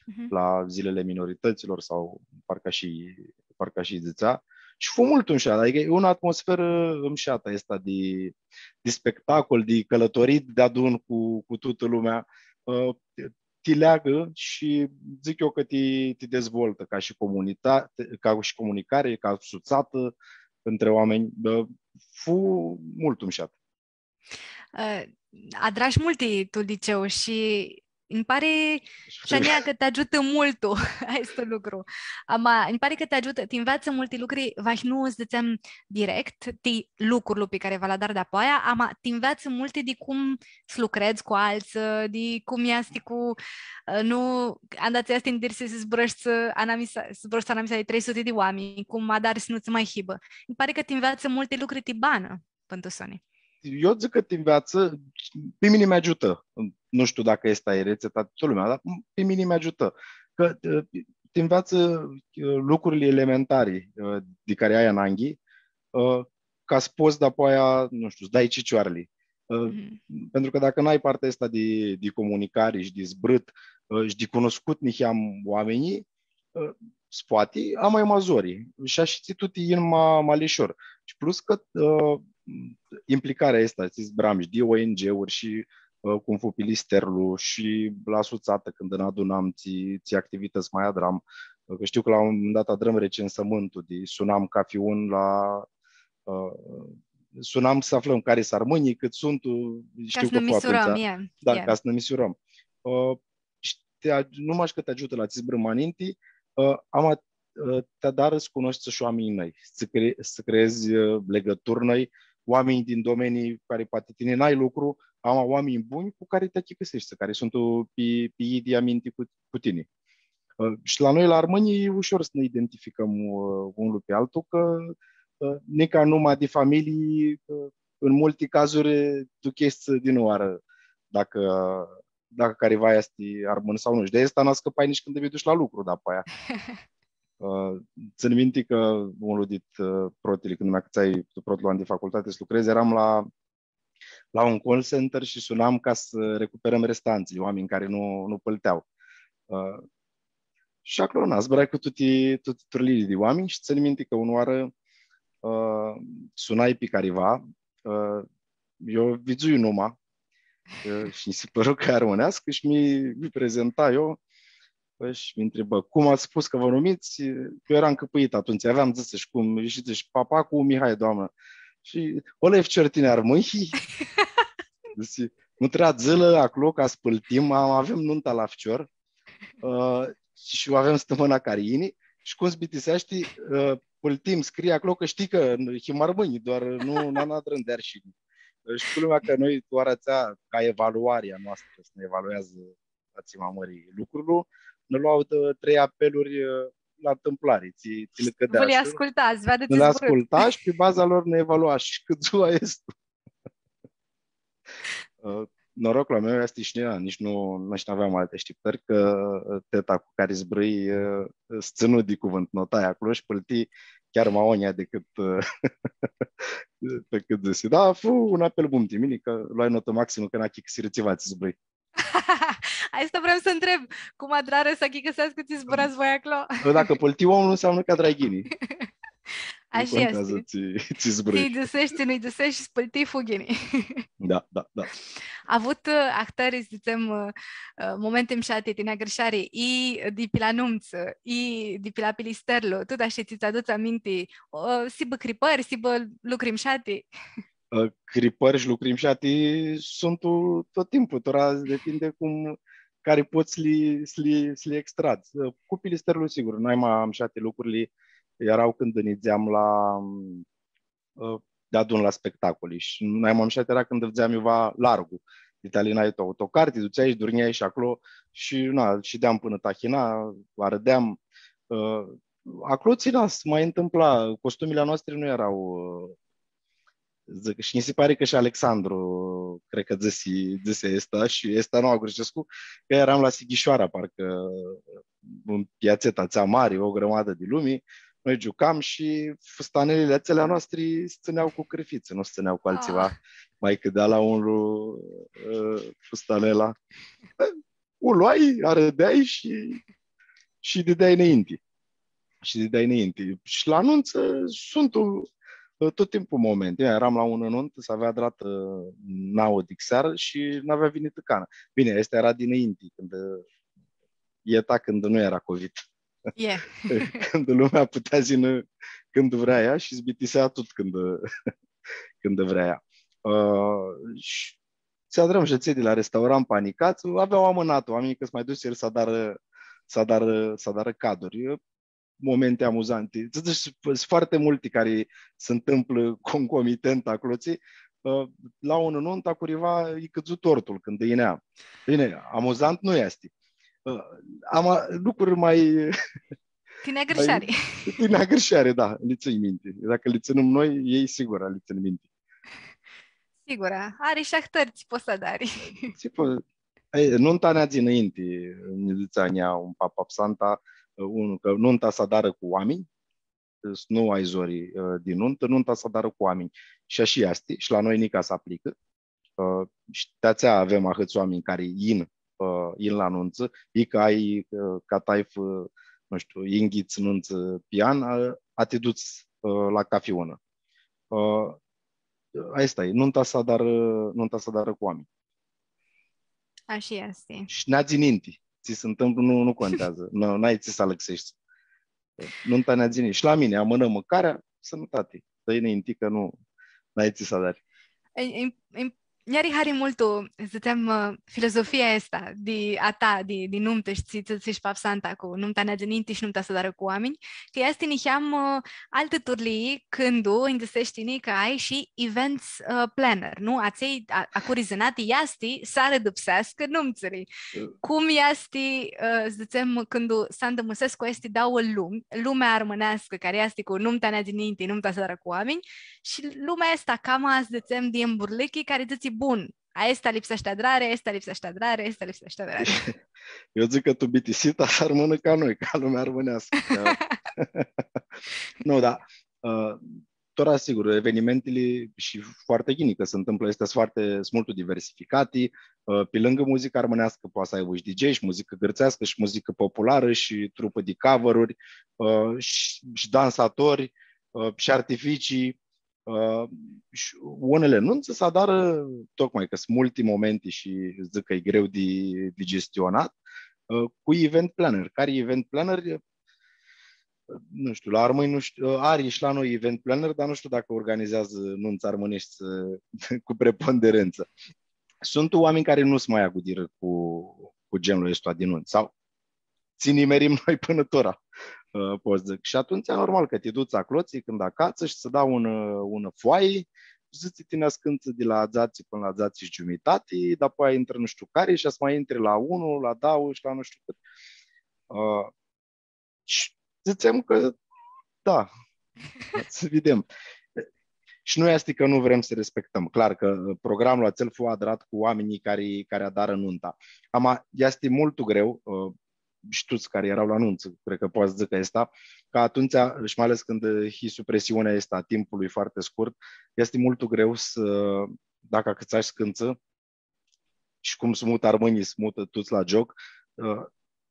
Mhm. la zilele minorităților sau parcă și, parcă și zițea. Și fu mult umșat, adică e o atmosferă îmșată asta de, de spectacol, de călătorit de adun cu, cu toată lumea. Uh, te leagă și zic eu că te, te dezvoltă ca și comunitate, ca și comunicare, ca suțată între oameni. Uh, fu mult umșat. Uh, adrași multi tu liceu și îmi pare Shania, că te ajută mult tu, este lucru. Ama, îmi pare că te ajută, te învață multe lucruri, vai nu îți dățeam direct, ti lucruri pe care va la dar de apoia, ama te învață multe de cum să lucrezi cu alții, de cum este cu, uh, nu, andați asta în dirse să zbrăști anamisa, să zbrăști anamisa de 300 de oameni, cum a dar să nu-ți mai hibă. Îmi pare că te învață multe lucruri de bană, pentru Sony. eu zic că te învață, pe mine mi ajută. Nu știu dacă asta e rețeta toată lumea, dar pe mine mi ajută. Că uh, te învață uh, lucrurile elementare uh, de care ai în anghi, uh, ca să poți de aia, nu știu, să dai cicioarele. Uh, Mhm. Pentru că dacă n-ai partea asta de, de comunicare și de zbrât uh, și de cunoscut niheam oamenii, uh, poate am mai mazori și aș ști tu în ma, malișor. Și plus că uh, implicarea asta, știți, Bram, și de ONG-uri și uh, cum fu Pilisterlu și la Suțată când ne adunam ți, ți activități mai adram. Uh, Că știu că la un moment dat adrăm recensământul de sunam ca fi un la uh, sunam să aflăm care s-ar mâini, cât sunt, uh, Ca știu să că ne fu misurăm, atunci. yeah, Da, yeah. ca să ne misurăm. Uh, și te, numai că te ajută la ți brâmaninti, uh, am a, uh, te dar să cunoști și oamenii noi, să, cre- să creezi uh, legături noi, oameni din domenii care poate tine n-ai lucru, am oameni buni cu care te achicăsești, care sunt uh, pe, pe ei de aminti cu, cu tine. Uh, și la noi, la armânii, e ușor să ne identificăm uh, unul pe altul, că uh, nica numai de familii, uh, în multe cazuri, tu chesti din oară dacă, dacă careva este armân sau nu. Și de asta n-a scăpai nici când te duci la lucru, dar pe aia. Uh, țin minte că unul din uh, protele, când mi-a cățai tu protul de facultate să lucrez, eram la, la un call center și sunam ca să recuperăm restanții, oameni care nu, nu pălteau. Uh, și acolo n-a zbărai cu toate, toate turlile de oameni și țin minte că unoară uh, sunai pe careva, uh, eu vizui numai uh, și mi se păru că armânească și mi, mi prezenta eu uh, și mi întrebă cum ați spus că vă numiți? Eu eram căpăit atunci, aveam zis și cum, și zice, papa cu Mihai, doamnă. Și Olef certine armâi. Deci, nu trebuia zălă acolo ca spăltim, avem nunta la ficior uh, și avem stămâna cariini și cum zbitisești, uh, păltim, scrie acolo că știi că himar mâini, doar nu nana drândea și și lumea că noi doar ațea, ca evaluarea noastră, să ne evaluează ațima mării lucrurilor, ne luau trei apeluri uh, la întâmplare, ți, ți le cădea. Vă le ascultați, vă Le asculta și pe baza lor ne evalua și cât ziua este. Uh, noroc la meu este și nici nu, nici nu aveam alte așteptări că uh, teta cu care zbrâi ținut de cuvânt notai acolo și pălti chiar mai onia decât decât zis. Da, fu un apel bun, Timini, că luai notă maximă că n-a chic sirățivați zbrâi. Asta vreau să întreb. Cum adrare să chicăsească ți zburați voi acolo? Dacă polti omul nu înseamnă că draghini. Așa este. Ți, ți zbrâi. Ți-i dusești, nu-i dusești și spăltii fughini. Da, da, da. A avut uh, actări, dicem, uh, uh, momente mșate din agreșare i di pilanumț, i di pila pilisterlo, tot așa ți-ți aduți aminte, si bă cripări, si bă lucruri mșate. Cripări și lucruri mșate sunt tot timpul, tora depinde cum care poți li, li, li extrați. Cu pilisterul, sigur, noi mai am șate lucrurile erau când înizeam la de adun la spectacole și mai mă era când vedeam eu va largul. Italina e autocar, te duceai și dormeai și acolo și, na, și deam până Tahina, arădeam. Uh, acolo țina, se mai întâmpla, costumile noastre nu erau uh, zic, și mi se pare că și Alexandru, cred că zise, zise asta și asta nu Agurcescu, că eram la Sighișoara, parcă în piațeta țea mare, o grămadă de lumii, noi jucam și fustanelele acelea noastre se țineau cu cârfiță, nu se țineau cu altceva. Ah. Mai cădea la un uh, fustanela. O luai, arădeai și, și dădeai înainte. Și dădeai înainte. Și la anunță sunt uh, tot timpul momente. Eu eram la un anunț, să avea drată nouă seară și n-avea venit cană. Bine, asta era dinainte, când eta când nu era COVID. Yeah. când lumea putea zine când vrea ea și zbitisea tot când, când vrea ea. Uh, și se adrăm și de la restaurant panicați, aveau amânat oamenii că să mai duce el să dară, să dară, să dară caduri. Momente amuzante. Sunt foarte multe care se întâmplă concomitent acolo. Uh, la un nunta curiva e căzut tortul când îinea. Bine, amuzant nu este. Uh, am lucruri mai... Din agreșare. Din agreșare, da, le țin minte. Dacă le ținem noi, ei sigur le țin minte. Sigur, are și actări, poți să dari. Nunta ne-a înainte, ne zicea un papa santa, unul, că nunta să dară cu oameni, deci nu ai zori uh, din nuntă, nunta să dară cu oameni. Și așa este, și la noi nica se aplică. Uh, și de avem ahăți oameni care in uh, in la nunță, e că ai uh, ca taif, uh, nu știu, inghiți nunță pian, uh, a te duci uh, la cafeună. Uh, asta e, nunta să dar, uh, nunta să dar cu oameni. Așa este. Și n-a țininti. Ți se întâmplă, nu, nu contează. nu, n-ai ți să alexești. Nunta ne-a ținit. Și la mine, amână mâncarea, sănătate. Dă-i că nu, n-ai ți să dar. E, e, e mi hari molto, zatem, filozofia esta di a ta, di, di numte și ți ți santa cu numta ne geninti și numta să dară cu oameni, că este niheam uh, alte turli când indăsești că ai și events uh, planner, nu? Aței, a, a curizionati iasti să redupsească numțării. Cum este, uh, zicem, când s-a cu este dau lume, lumea armânească care este cu numta ne geninti, numta să dară cu oameni și lumea asta cam azi, zicem, din burlichi care zice bun, a asta lipsește adrare, asta lipsește adrare, asta lipsește adrare. Eu zic că tu bitisita să rămână ca noi, ca lumea românească. nu, da. Uh, tot asigur, evenimentele și foarte ghini că se întâmplă, este foarte, sunt mult diversificate. Uh, pe lângă muzica armânească poate să ai și DJ și muzică gârțească și muzică populară și trupă de cover-uri uh, și, și dansatori uh, și artificii Uh, și unele nunți să adară, tocmai că sunt multe momente și zic că e greu de, de gestionat, uh, cu event planner. Care event planner nu știu, la armâni, nu știu, Ari și la noi event planner, dar nu știu dacă organizează nunți armânești cu preponderență. Sunt oameni care nu sunt mai agudiră cu, cu genul ăsta din nunți sau țin nimerim noi până tora, uh, pot zic. Și atunci e normal că te duci acloții când acasă și să dau un, un foaie să tine ascânță de la zații până la zații și jumătate, dar apoi intră nu știu care și să mai intre la 1, la dau și la nu știu cât. Uh, și zicem că da, să vedem. Și nu este că nu vrem să respectăm. Clar că programul acel fu adrat cu oamenii care, care adară nunta. Ama este mult greu, uh, știți care erau la anunț, cred că poți zic că este, că atunci, și mai ales când e supresiunea este a timpului foarte scurt, este mult greu să, dacă câți scânță și cum se mută armânii, se mută toți la joc, uh,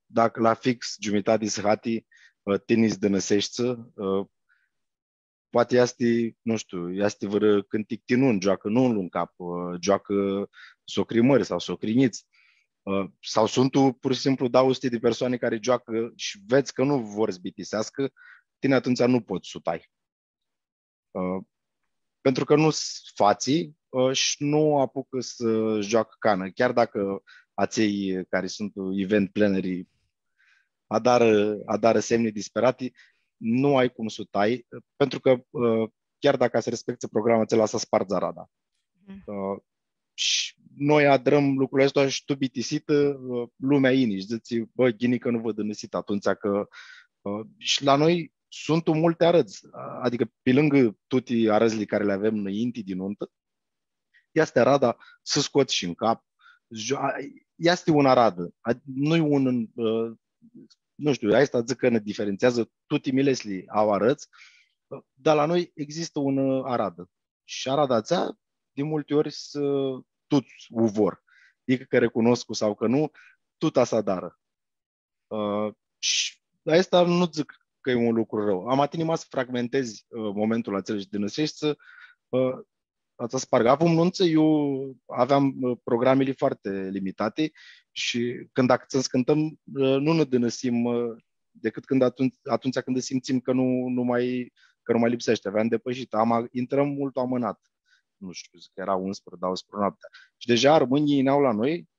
dacă la fix jumătate de hati, uh, tenis de năseșță, uh, poate este, nu știu, este vreo cântic tinun, joacă nu în cap, joacă socrimări sau socriniți. Uh, sau sunt tu pur și simplu dau 100 de persoane care joacă și vezi că nu vor zbitisească, tine atunci nu poți sutai. Uh, pentru că nu sunt fații uh, și nu apucă să joacă cană. Chiar dacă aței care sunt event plannerii adară, adară semne disperate, nu ai cum să tai, pentru că chiar dacă se respecte programul, ți lasă spart zarada. Mm și noi adrăm lucrurile astea și tu bitisită uh, lumea inii și zici, bă, ghini că nu văd înăsit atunci că... Uh, și la noi sunt multe arăți, adică pe lângă toate arăzile care le avem înainte din nuntă, este arada să scoți și în cap, este un aradă, nu e un, uh, nu știu, asta zic că ne diferențiază, toate milesli au arăți, dar la noi există un aradă. Și arada ațea, de multe ori, să toți o vor. Adică că recunosc sau că nu, tot asta dară. Uh, și asta nu zic că e un lucru rău. Am atins să fragmentezi uh, momentul acela și din să uh, asta sparg. Acum nunță, eu aveam uh, programele foarte limitate și când dacă să cântăm, uh, nu ne dănăsim uh, decât când atunci, atunci când simțim că nu, nu mai că nu mai lipsește. Aveam depășit. Am, intrăm mult amânat nu știu, zic că era 11, 12 noaptea. Și deja românii ne-au la noi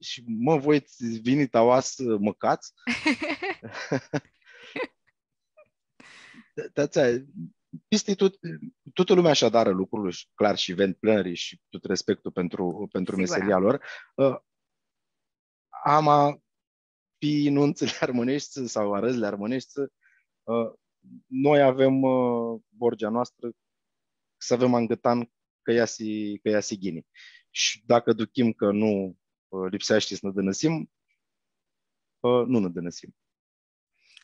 și mă, voi vini taua să măcați? Piste tot, toată lumea așa dară lucruri, clar și event plannerii și tot respectul pentru, pentru meseria lor. Uh, ama fi nunțele armânești sau arăzile armânești, uh, noi avem uh, borgea noastră să avem angătan că ia si, că ia si ghini. Și dacă ducim că nu uh, lipsește să ne dănăsim, uh, nu ne dănăsim.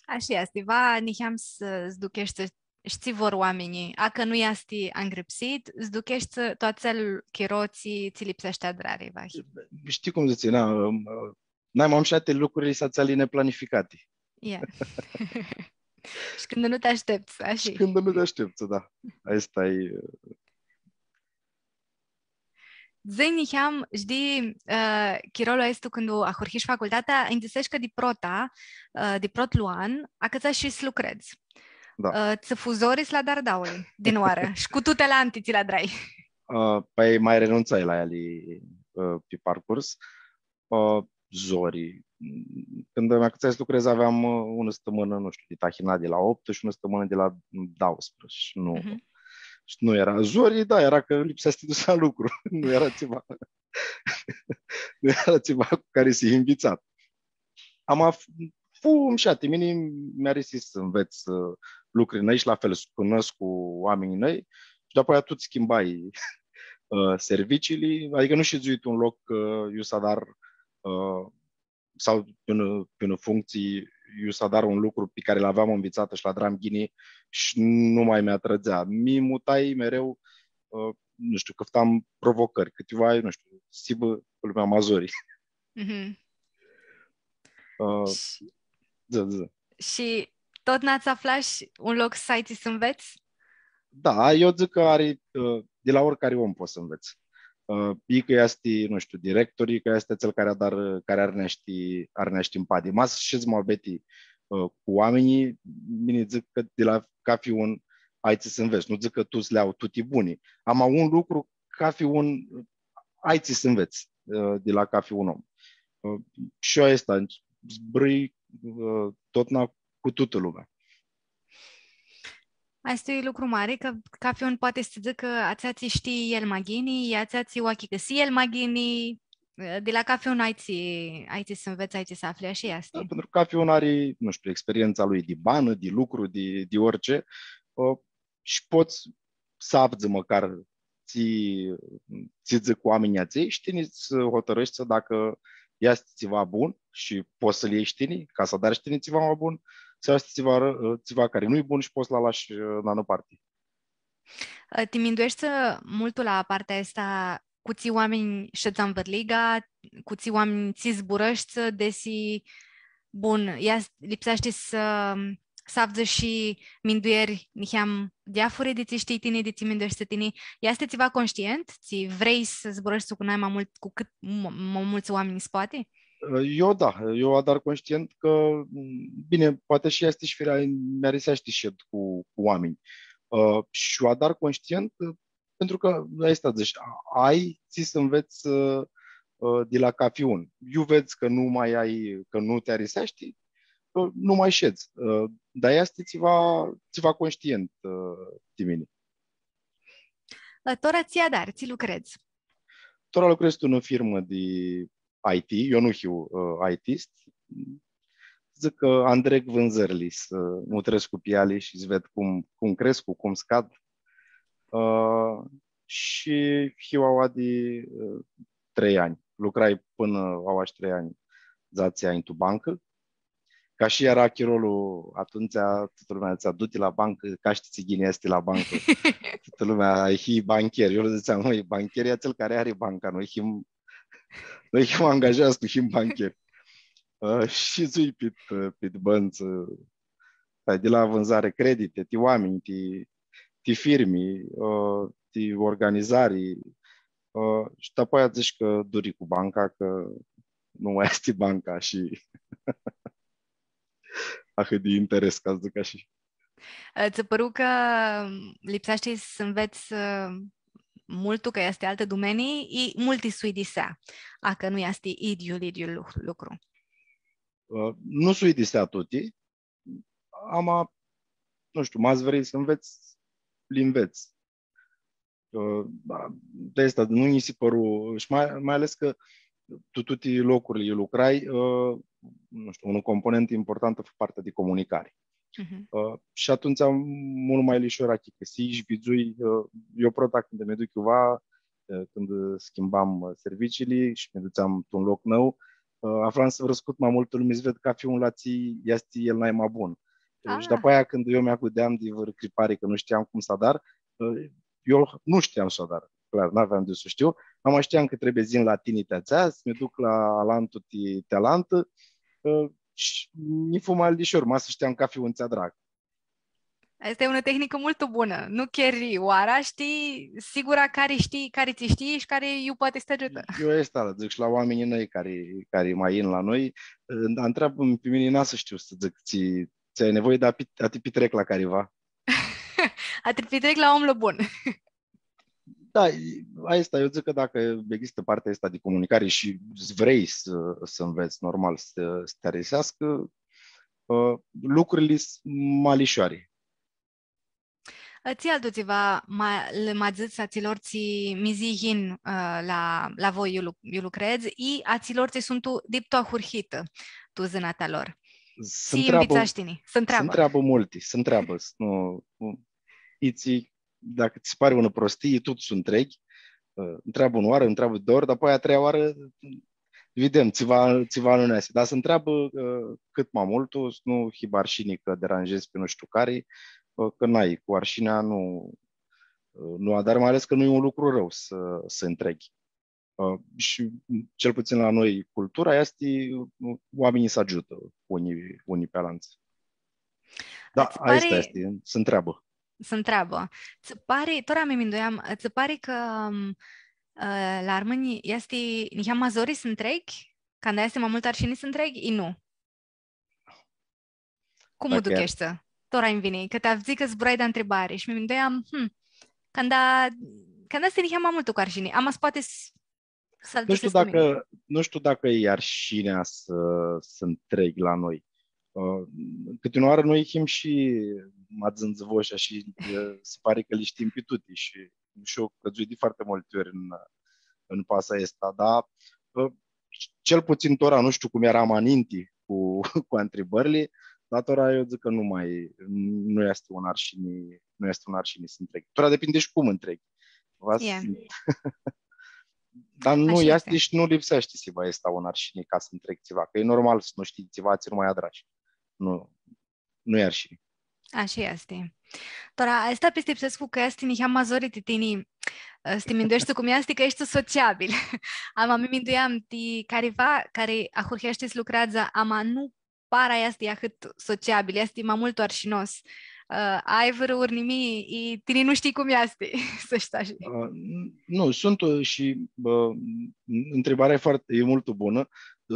Așa este, va niham să zdukește știi vor oamenii, a că nu este angrepsit, zdukești toațel chiroții, ți lipsește adrare, va. Știi cum zice, na, um, uh, n-ai mai șate lucruri să ți neplanificate. Yeah. Și când nu te aștepți, așa. Și când nu te aștepți, da. Asta e... Zăiniham, știi, uh, Chirolo este când a hurhiș facultatea, indisești că de prota, uh, de prot luan, a căța și slucreți. Da. Uh, ți fuzoris la dardaului, din oară. și cu tu la antiți la drai. Uh, păi mai renunțai la ele uh, pe parcurs. Uh, zori, când mi-a să lucrez, aveam uh, o săptămână, nu știu, de tahina de la 8 și o săptămână de la 12. Și nu, uh-huh. și nu era zori, da, era că lipsea să te duci la lucru. nu era ceva, nu era ceva cu care să învițat. Am af- fum și mine mi-a resis să înveț uh, lucruri noi și la fel să cunosc cu oamenii noi și după aia tu schimbai uh, serviciile, adică nu și un loc, uh, eu să dar uh, sau până, până funcții, eu să dar un lucru pe care l-aveam învățat și la Dram Ghini și nu mai mi-a trăgea. Mi mutai mereu, uh, nu știu, căptam provocări, câteva, nu știu, sibă pe lumea Mazorii. Mm-hmm. Uh, și, da, da. și tot n-ați aflat un loc să să înveți? Da, eu zic că are, uh, de la oricare om poți să înveți. Uh, că este, nu știu, directorii, că este cel care, dar, care ar nești, ar nești în padi. Mas și mă beti cu oamenii, bine zic că de la ca fi un ai să înveți, nu zic că tu le au tuti buni. Am un lucru ca fi un ai să înveți de la ca fi un om. Și ăsta, zbrâi tot na, cu toată lumea. Asta e lucru mare, că cafeon poate să zică ați ști el magini, ați oachi că si el magini, de la cafeon ai ți să înveți, ai să afli așa asta. Da, pentru că cafeon are, nu știu, experiența lui de bană, de lucru, de, de orice uh, și poți să afzi măcar ți, ți zic cu oamenii aței și tine să hotărăști să dacă este ceva bun și poți să-l iei știni, ca să dar știni ceva mai bun, sau este ceva, ceva care nu e bun și poți să-l lași în anul parte. Te minduiești mult la partea asta cu ți oameni și ți liga, cu ți oameni ți zburăști, desi bun, ia lipsește să savdă și minduieri niham diafure de ți știi tine, de ți minduiești să tine. Este ceva conștient? Ți vrei să zburăști cu mai mult, cu cât mai mulți oameni spate? Eu da, eu adar conștient că, bine, poate și este și firea mea și cu, cu oameni. Uh, și eu adar conștient pentru că, asta zici, ai, ți să înveți uh, de la cafiun. Eu vezi că nu mai ai, că nu te arisești, uh, nu mai ședzi. Uh, dar este ceva, ceva conștient, uh, Timini. Tora ți dar, ți lucrezi? Tora lucrez în o firmă de IT, eu nu fiu uh, ITist, zic că Andrei vânzările să nu trăiesc cu piale și să ved cum, cum cresc, cum scad. Uh, și fiu au de uh, trei ani. Lucrai până au trei ani zația în bancă. Ca și era chirolul, atunci toată lumea ți-a du la bancă, ca știți ghine este la bancă. toată lumea, e hi bancher. Eu le ziceam, noi, bancher e cel care are banca, noi him, noi him angajați, nu him bancher. Uh, și zui pe, pe bănță, de la vânzare credite, ti oameni, ti, ti firmi, uh, ti organizari. Uh, și apoi zici că duri cu banca, că nu mai este banca și ahă de interes, ca să zic așa. Ți-a părut că lipsește să înveți mult că este alte domenii i multi sui di sa, a că nu este idiul, idiul lucru. Uh, nu sui di sa tutti, ama, nu știu, m-ați vrei să înveți, li înveți. Uh, de asta nu mi se păru, și mai, mai ales că tu tutti locurile lucrai, uh, nu știu, un component important pe partea de comunicare. Uh-huh. Uh, și atunci am mult mai lișor că și vizui, uh, eu prota când me duc ceva, uh, când schimbam uh, serviciile și me duceam un loc nou, uh, aflam să răscut mai mult lume, ved ca fi un lații, este el mai mai bun. Uh, Și după aia când eu mi-acudeam de văr cripare că nu știam cum să dar, uh, eu nu știam să dar, clar, n-aveam de să știu, am știam că trebuie zin latinitatea, să mă duc la alantul de talantă, și mi fu mai lișor, mă să știam ca fi un drag. Asta e o tehnică mult bună. Nu chiar oara, știi sigura care știi, care ți știi și care eu poate să te ajută. Eu asta, zic și la oamenii noi care, care mai in la noi, întreabă pe mine, n să știu să zic, ți, ți ai nevoie de a, a te petrec la careva. a te petrec la omul bun. Da, asta, eu zic că dacă există partea asta de comunicare și vrei să, să înveți normal să, să te resească, uh, lucrurile sunt malișoare. Ți altul ceva le mazit aților ți mizihin uh, la, la voi eu, eu lucrez i aților ți sunt tu dipto hurhită tu zânata lor. Sunt întreabă, sunt treabă. Sunt treabă multe, sunt treabă. Nu, iți dacă ți se pare una prostie, tot sunt întregi, uh, întreabă un oară, întreabă două ori, dar apoi a treia oară vedem, ți va, ți va lunese. Dar să întreabă uh, cât mai mult, nu hiba arșinii că deranjezi pe nu știu care, uh, că n-ai, cu arșinea nu, uh, nu dar mai ales că nu e un lucru rău să, să întregi. Uh, și cel puțin la noi cultura este uh, oamenii să ajută unii, unii pe alanță. Da, pare... asta este, să întreabă să întreabă, ți pare, tot am mindoiam, ți pare că um, uh, la armâni este, niha mazorii sunt întregi? Când este mai mult arșini sunt întregi? I nu. Cum Dacă o duchești? Tora îmi vine, că te zic că zburai de întrebare și mi gândeam, hm, când a, când asta nici am mult cu arșini. Am poate să nu știu, dacă, nu știu dacă e arșinea să, să întreg la noi. Uh, câte o oară noi chim și madzânzăvoșa și uh, se pare că le știm pe tuti și, și eu căzui de foarte multe ori în, în pasa asta, dar uh, cel puțin Tora, nu știu cum era Maninti cu, cu întrebările, dar Tora eu zic că nu mai, nu este un arșini, nu este un arșini să întreg. Tora depinde și cum întreg. Yeah. Dar nu, este. deci nu lipsește să vă este un arșini ca să întreg ceva, că e normal să nu știi ceva, ți nu mai adrași. Nu, nu e arșini. Așa este. Tora, asta peste psescu că este ni mazoriti tini stiminduiește cum este că ești sociabil. Am aminduiam ti careva care a hurhește lucrează ama nu para este atât sociabil, este mai mult arșinos. Uh, ai vreo nimi i tine nu știi cum este, să știi așa. Uh, nu, sunt și uh, întrebarea e foarte, e mult bună.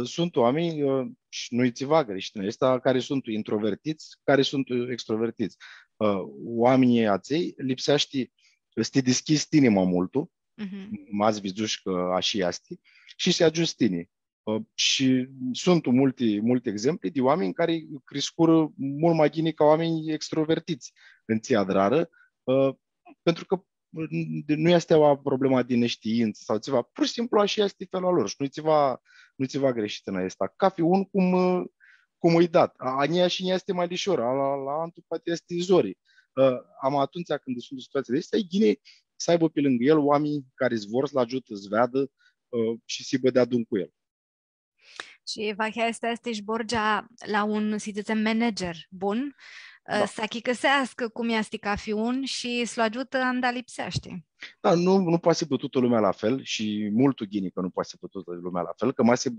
Sunt oameni, uh, și nu-i țiva greșit, ăsta care sunt introvertiți, care sunt extrovertiți. Uh, oamenii aței lipsește, este deschis inima multul, uh-huh. m-ați văzut că așa este, și se ajustini. Uh, și sunt multe, multe exemple de oameni care crescură mult mai bine ca oameni extrovertiți în rară, uh, pentru că nu este o problemă din neștiință sau ceva, pur și simplu așa este felul lor și nu-i ceva, nu ceva greșit în asta. Ca fi un cum, cum îi dat. Ania și este mai lișor, la, la antipatia este zorii. Uh, am atunci când sunt în situații de astea, e bine să aibă pe lângă el oameni care îți vor să-l ajută, să vadă și să-i bădea dun cu el. Și Vahia este și Borgia la un, să zicem, manager bun, da. să achicăsească cum este ca fi un și să-l ajută în da lipsește. Da, nu, nu poate să toată lumea la fel și multul ghini că nu poate să toată lumea la fel, că mai să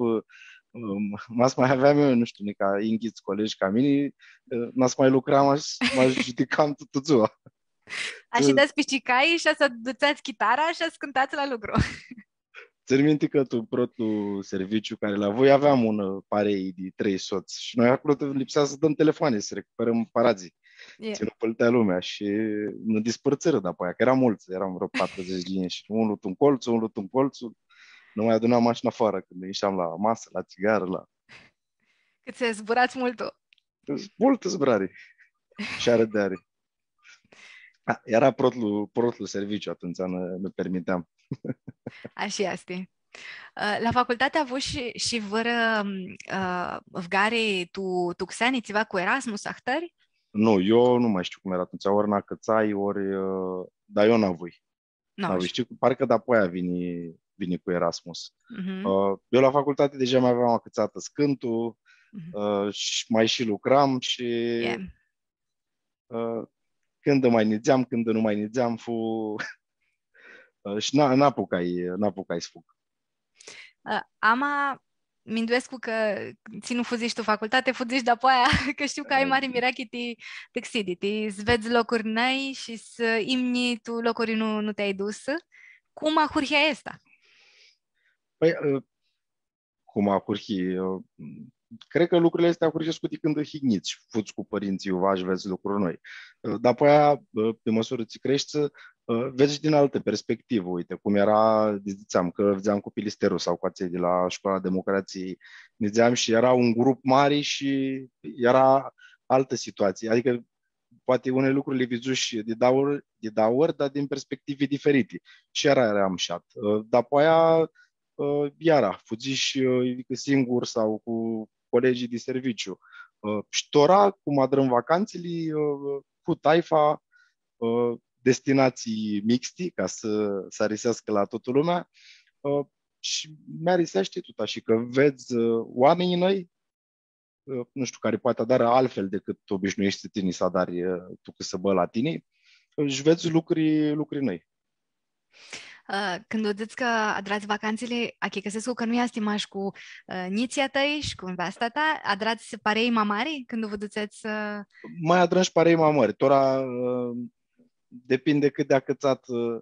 um, m-ați mai aveam eu, nu știu, ca inghiți colegi ca mine, uh, n-ați mai lucra, m-aș, m-aș judica tot ziua. Așa dați picicai și să duceați chitara și să cântați la lucru. Ți minte că tu, protul serviciu care la voi aveam un uh, parei de trei soți și noi acolo lipsea să dăm telefoane, să recuperăm parazii. Yeah. Ținu păltea lumea și ne dispărțără după aia, că eram mulți, eram vreo 40 de și unul un colțul, unul un colțul. Nu mai adunam mașina afară când ieșeam la masă, la țigară, la... Cât se zburați mult Mult zburare. Și arădeare. Era protul, protul serviciu atunci, ne, ne permiteam. Așa este. Uh, la facultate a avut și, și vără uh, vgare tu, tu xani țiva cu Erasmus ahtări? Nu, eu nu mai știu cum era atunci, ori n-a cățai, ori... Uh, dar eu n-avui. Nu știu, parcă de apoi vine, vine cu Erasmus. Uh-huh. Uh, eu la facultate deja mai aveam acățată scântul, uh-huh. uh, și mai și lucram și... Yeah. Uh, când mai nigeam, când nu mai nigeam, fu... Uh, și n-apucai, n-apucai să fug. Uh, ama minduescu că ți nu fuziști tu facultate, fuziști de aia, că știu că ai mari mirachiti texiditi, îți vezi locuri noi și să imni tu locuri nu, nu te-ai dus. Cum a hurhia asta? Păi, uh, cum a hurhi? Cred că lucrurile astea curgesc când higniți și fuți cu părinții vași, vezi lucruri noi. Dar apoi aia, pe măsură ce crești, vezi din altă perspectivă. Uite, cum era, ziceam, că vedeam cu Pilisterul sau cu aței de la Școala Democrației, ziceam și era un grup mare și era altă situație. Adică poate unele lucruri le vizuși de daur, de daur, dar din perspective diferite. Și era eram șat. Dar apoi aia, iara, fugiși singur sau cu colegii de serviciu. Uh, ștora, cum adrăm vacanțele, uh, cu taifa, uh, destinații mixti, ca să, să arisească la toată lumea. Și mi-a risește tot așa, că vezi oamenii noi, nu știu, care poate dar altfel decât obișnuiești tine să adari tu că să bă la tine, și vezi lucruri, lucruri noi. Uh, când o zici că adrați vacanțele, achi găsesc că nu ia stimaș cu uh, niția tăi și cu învasta ta, adrați parei mamari când vă duceți să... Mai adrași parei mamari, tora uh, depinde cât de acățat. Uh,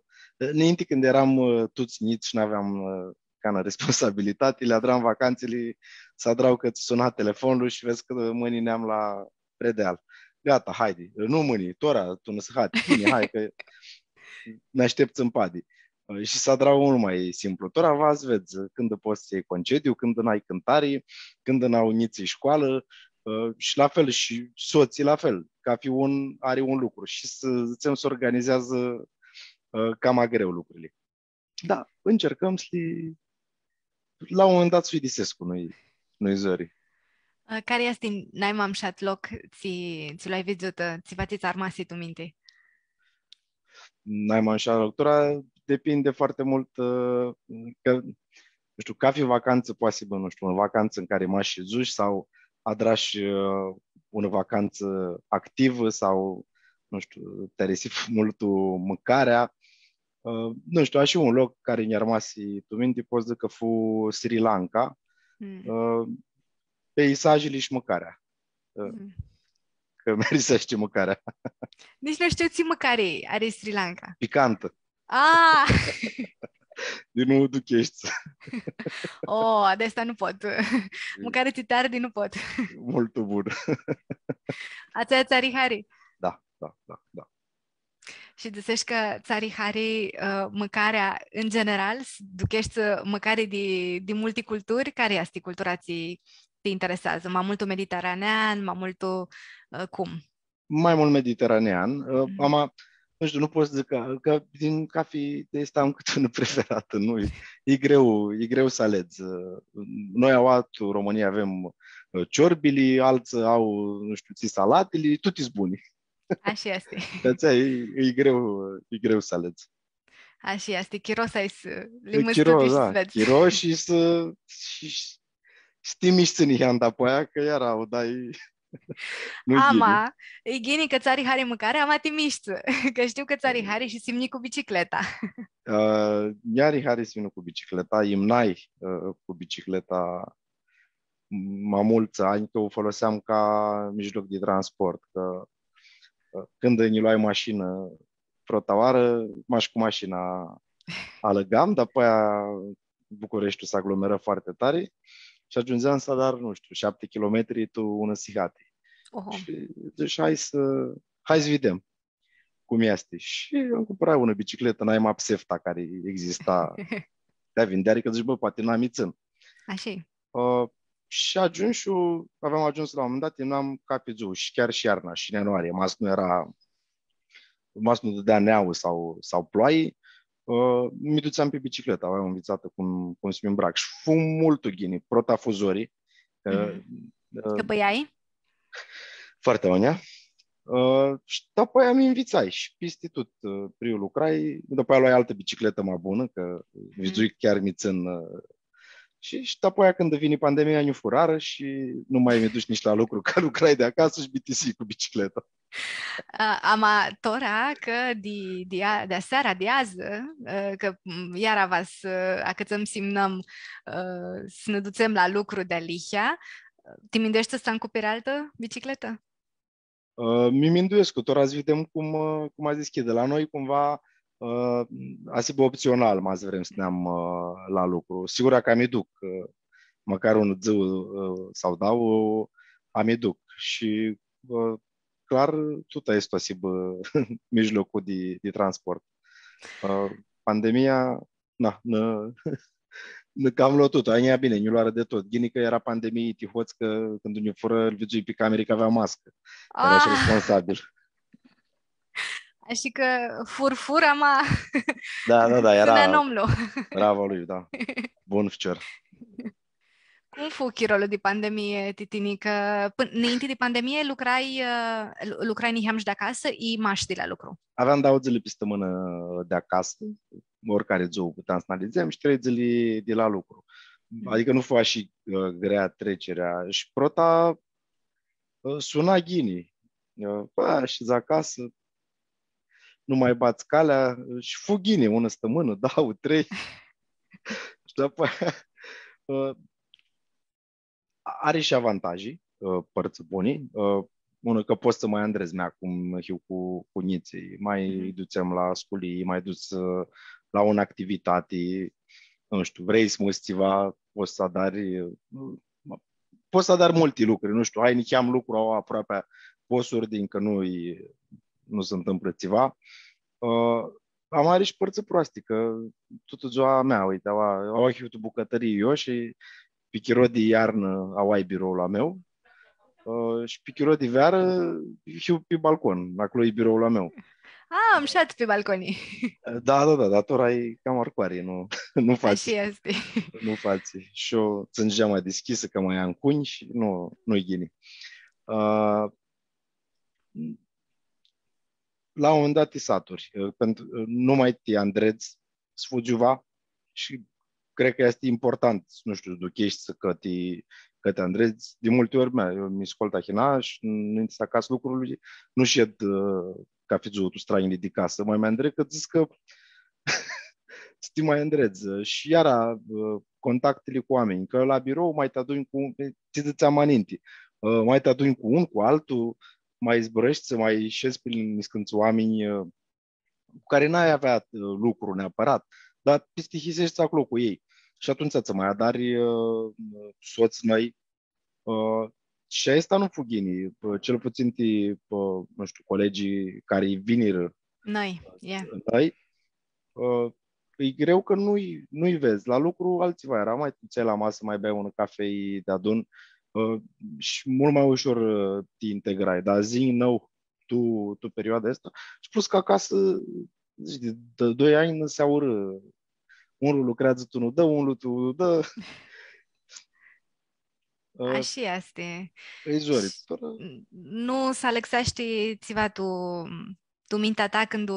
Ninti când eram uh, tuți niți și nu aveam uh, cană responsabilitate, le adram vacanțele, să adrau că suna telefonul și vezi că mâine ne-am la, predeal. Gata, haide, nu mâini, tora, tu nu să bine, hai că ne aștepți în padi. Uh, și să adrau mult mai simplu. Tora v vezi când poți să iei concediu, când n-ai cântare, când n-au niții școală, uh, și la fel și soții la fel, ca fi un, are un lucru și să zicem să organizează uh, cam greu lucrurile. Da, încercăm să le... La un moment dat să-i disesc cu noi, noi zări. Care este najmam loc ci, ci l-ai văzut, ți faceți armasi tu minte? Najmanj šaloktora depinde foarte mult că, nu știu, ca fi vacanță posibil, nu știu, o vacanță în care m-aș zuși sau adrași o vacanță activă sau, nu știu, te resif mult mâncarea. Nu știu, așa un loc care mi-a rămas tu minte, poți zic că fu Sri Lanka. Mm peisajele și mâncarea. Mm. Că mergi să știi mâncarea. Nici nu știu ți mâncare are Sri Lanka. Picantă. Ah! din nu duchești. oh, de asta nu pot. Mâncare titardi nu pot. Mult bun. Ați țari hari? Da, da, da, da. Și găsești că țarii hari, uh, mâncarea în general, duchești mâncare de, de multiculturi, care este cultura ți te interesează? Mai mult mediteranean, mai mult uh, cum? Mai mult mediteranean. Uh, mm-hmm. Ama, nu știu, nu pot să zic că, că din cafi este am cât unul preferat. Nu, e, greu, e greu să alegi. Uh, noi au România avem uh, ciorbili, alții au, nu știu, ți salatele, tot e buni. Așa este. De e, e, greu, e greu să alegi. Așa este, chiros ai să le Chiros, da, chiros și să și, stimiștini handa poja, că era o dai nu ama, e gini că țari hari mâncare, ama timișță, că știu că țari hari și simni cu bicicleta. Uh, Iari hari simni cu bicicleta, imnai uh, cu bicicleta mai mulți ani, că o foloseam ca mijloc de transport, că uh, când îi luai mașină oară, maș cu mașina alăgam, dar pe aia Bucureștiul se aglomeră foarte tare și ajungeam să dar, nu știu, șapte kilometri tu una sihate. Uh-huh. Și deci hai să, hai să vedem cum este. Și am cumpărat una bicicletă, n-ai map Sefta care exista de vinde, adică zici, bă, poate n-am ițân. Așa uh, și și aveam ajuns la un moment dat, eram ca pe și chiar și iarna, și în ianuarie, mas nu era, mas nu dădea neau sau, sau ploaie, uh, mi duceam pe bicicletă, aveam învățată cum, cum să-mi îmbrac. Și fum mult ghini, protafuzorii. Mm-hmm. Uh, Că băiai? Foarte oanea. Uh, și după aia mi învițai și peste tot uh, priul lucrai, după aia luai altă bicicletă mai bună, că mm-hmm. vizui chiar mi țin uh, și, și după aia când vine pandemia, ne furară și nu mai mi duci nici la lucru, că lucrai de acasă și BTC cu bicicleta. Amatora că de, de, de seara de azi, că iar vas, a cât îmi simnăm să ne ducem la lucru de lihia, te mindești să cu pe altă bicicletă? Uh, mi minduiesc, tot azi vedem cum, cum a zis de la noi cumva uh, asigur opțional, mai vrem să ne-am uh, la lucru. Sigur că mi duc, uh, măcar un zi uh, sau dau, uh, am duc și uh, clar tot este asigur mijlocul de, de transport. Uh, pandemia, na, na, cam luat tot, aia bine, nu luară de tot. Gini că era pandemie, tihoț că când ne fură, îl vizui pe camere că avea mască. Era ah. și responsabil. Și că furfura ma... Da, da, da, era... Bravo lui, da. Bun fcer. Cum fu chirolul de pandemie, Titini? Că până înainte de pandemie lucrai, uh, lucrai niheam și de acasă, i mași de la lucru. Aveam două zile pe săptămână de acasă, oricare zi puteam să analizăm și trei zile de la lucru. Mm. Adică nu fua și uh, grea trecerea. Și prota uh, suna ghini. Uh, și acasă, nu mai bați calea și fughine, una stămână, dau, trei. și după aia, uh, are și avantaje, uh, părți bune. Uh, unul că poți să mai andrezi acum hiu cu, cu niții, mai mm-hmm. ducem la sculii, mai duci uh, la o activitate, nu știu, vrei să mă ceva, poți să adari, poți să dar multe lucruri, nu știu, hai, nici am lucru au aproape posturi din că nu nu se întâmplă ceva. Uh, am are și părți proaste, că toată ziua mea, uite, au, au tu bucătărie eu și pichiro de iarnă au ai biroul la meu uh, și pichiro de veară fiu pe balcon, acolo e biroul la meu. Ah, am șat pe balconii. Da, da, da, dar tu ai cam arcoare, nu, nu faci. Așa este. Nu faci. Și eu țin geama deschisă, că mai am cuni și nu, nu-i ghini. Uh, la un moment dat te saturi. Uh, pentru, uh, nu mai te andreți sfugiuva și cred că este important, nu știu, duchești să că te, că te andrezi. De multe ori mi scol tahina și nu acasă lucrurile, nu șed uh, ca fi tu străini de casă, mai mai îndrept că zic că să te mai îndreți. Și iara contactele cu oameni, că la birou mai te aduni cu, ți ți-am mai te aduni cu un, cu altul, mai zbărăști, să mai ieșezi prin scânți oameni uh, cu care n-ai avea uh, lucru neapărat, dar pistihisești acolo cu ei. Și atunci să mai adari uh, soți noi. Uh, și asta nu fugini, uh, cel puțin ti, uh, nu știu, colegii care viniră noi, yeah. noi uh, e greu că nu-i, nu-i vezi. La lucru alțiva era, mai tu la masă, mai bei un cafei de adun, Uh, și mult mai ușor uh, te integrai. Dar zi nou tu, tu perioada asta și plus că acasă zici, de, de 2 ani nu se aură. Unul lucrează, tu nu dă, unul tu nu dă. Uh, Așa este. E zori. Nu se alexește țiva tu tu mintea ta când,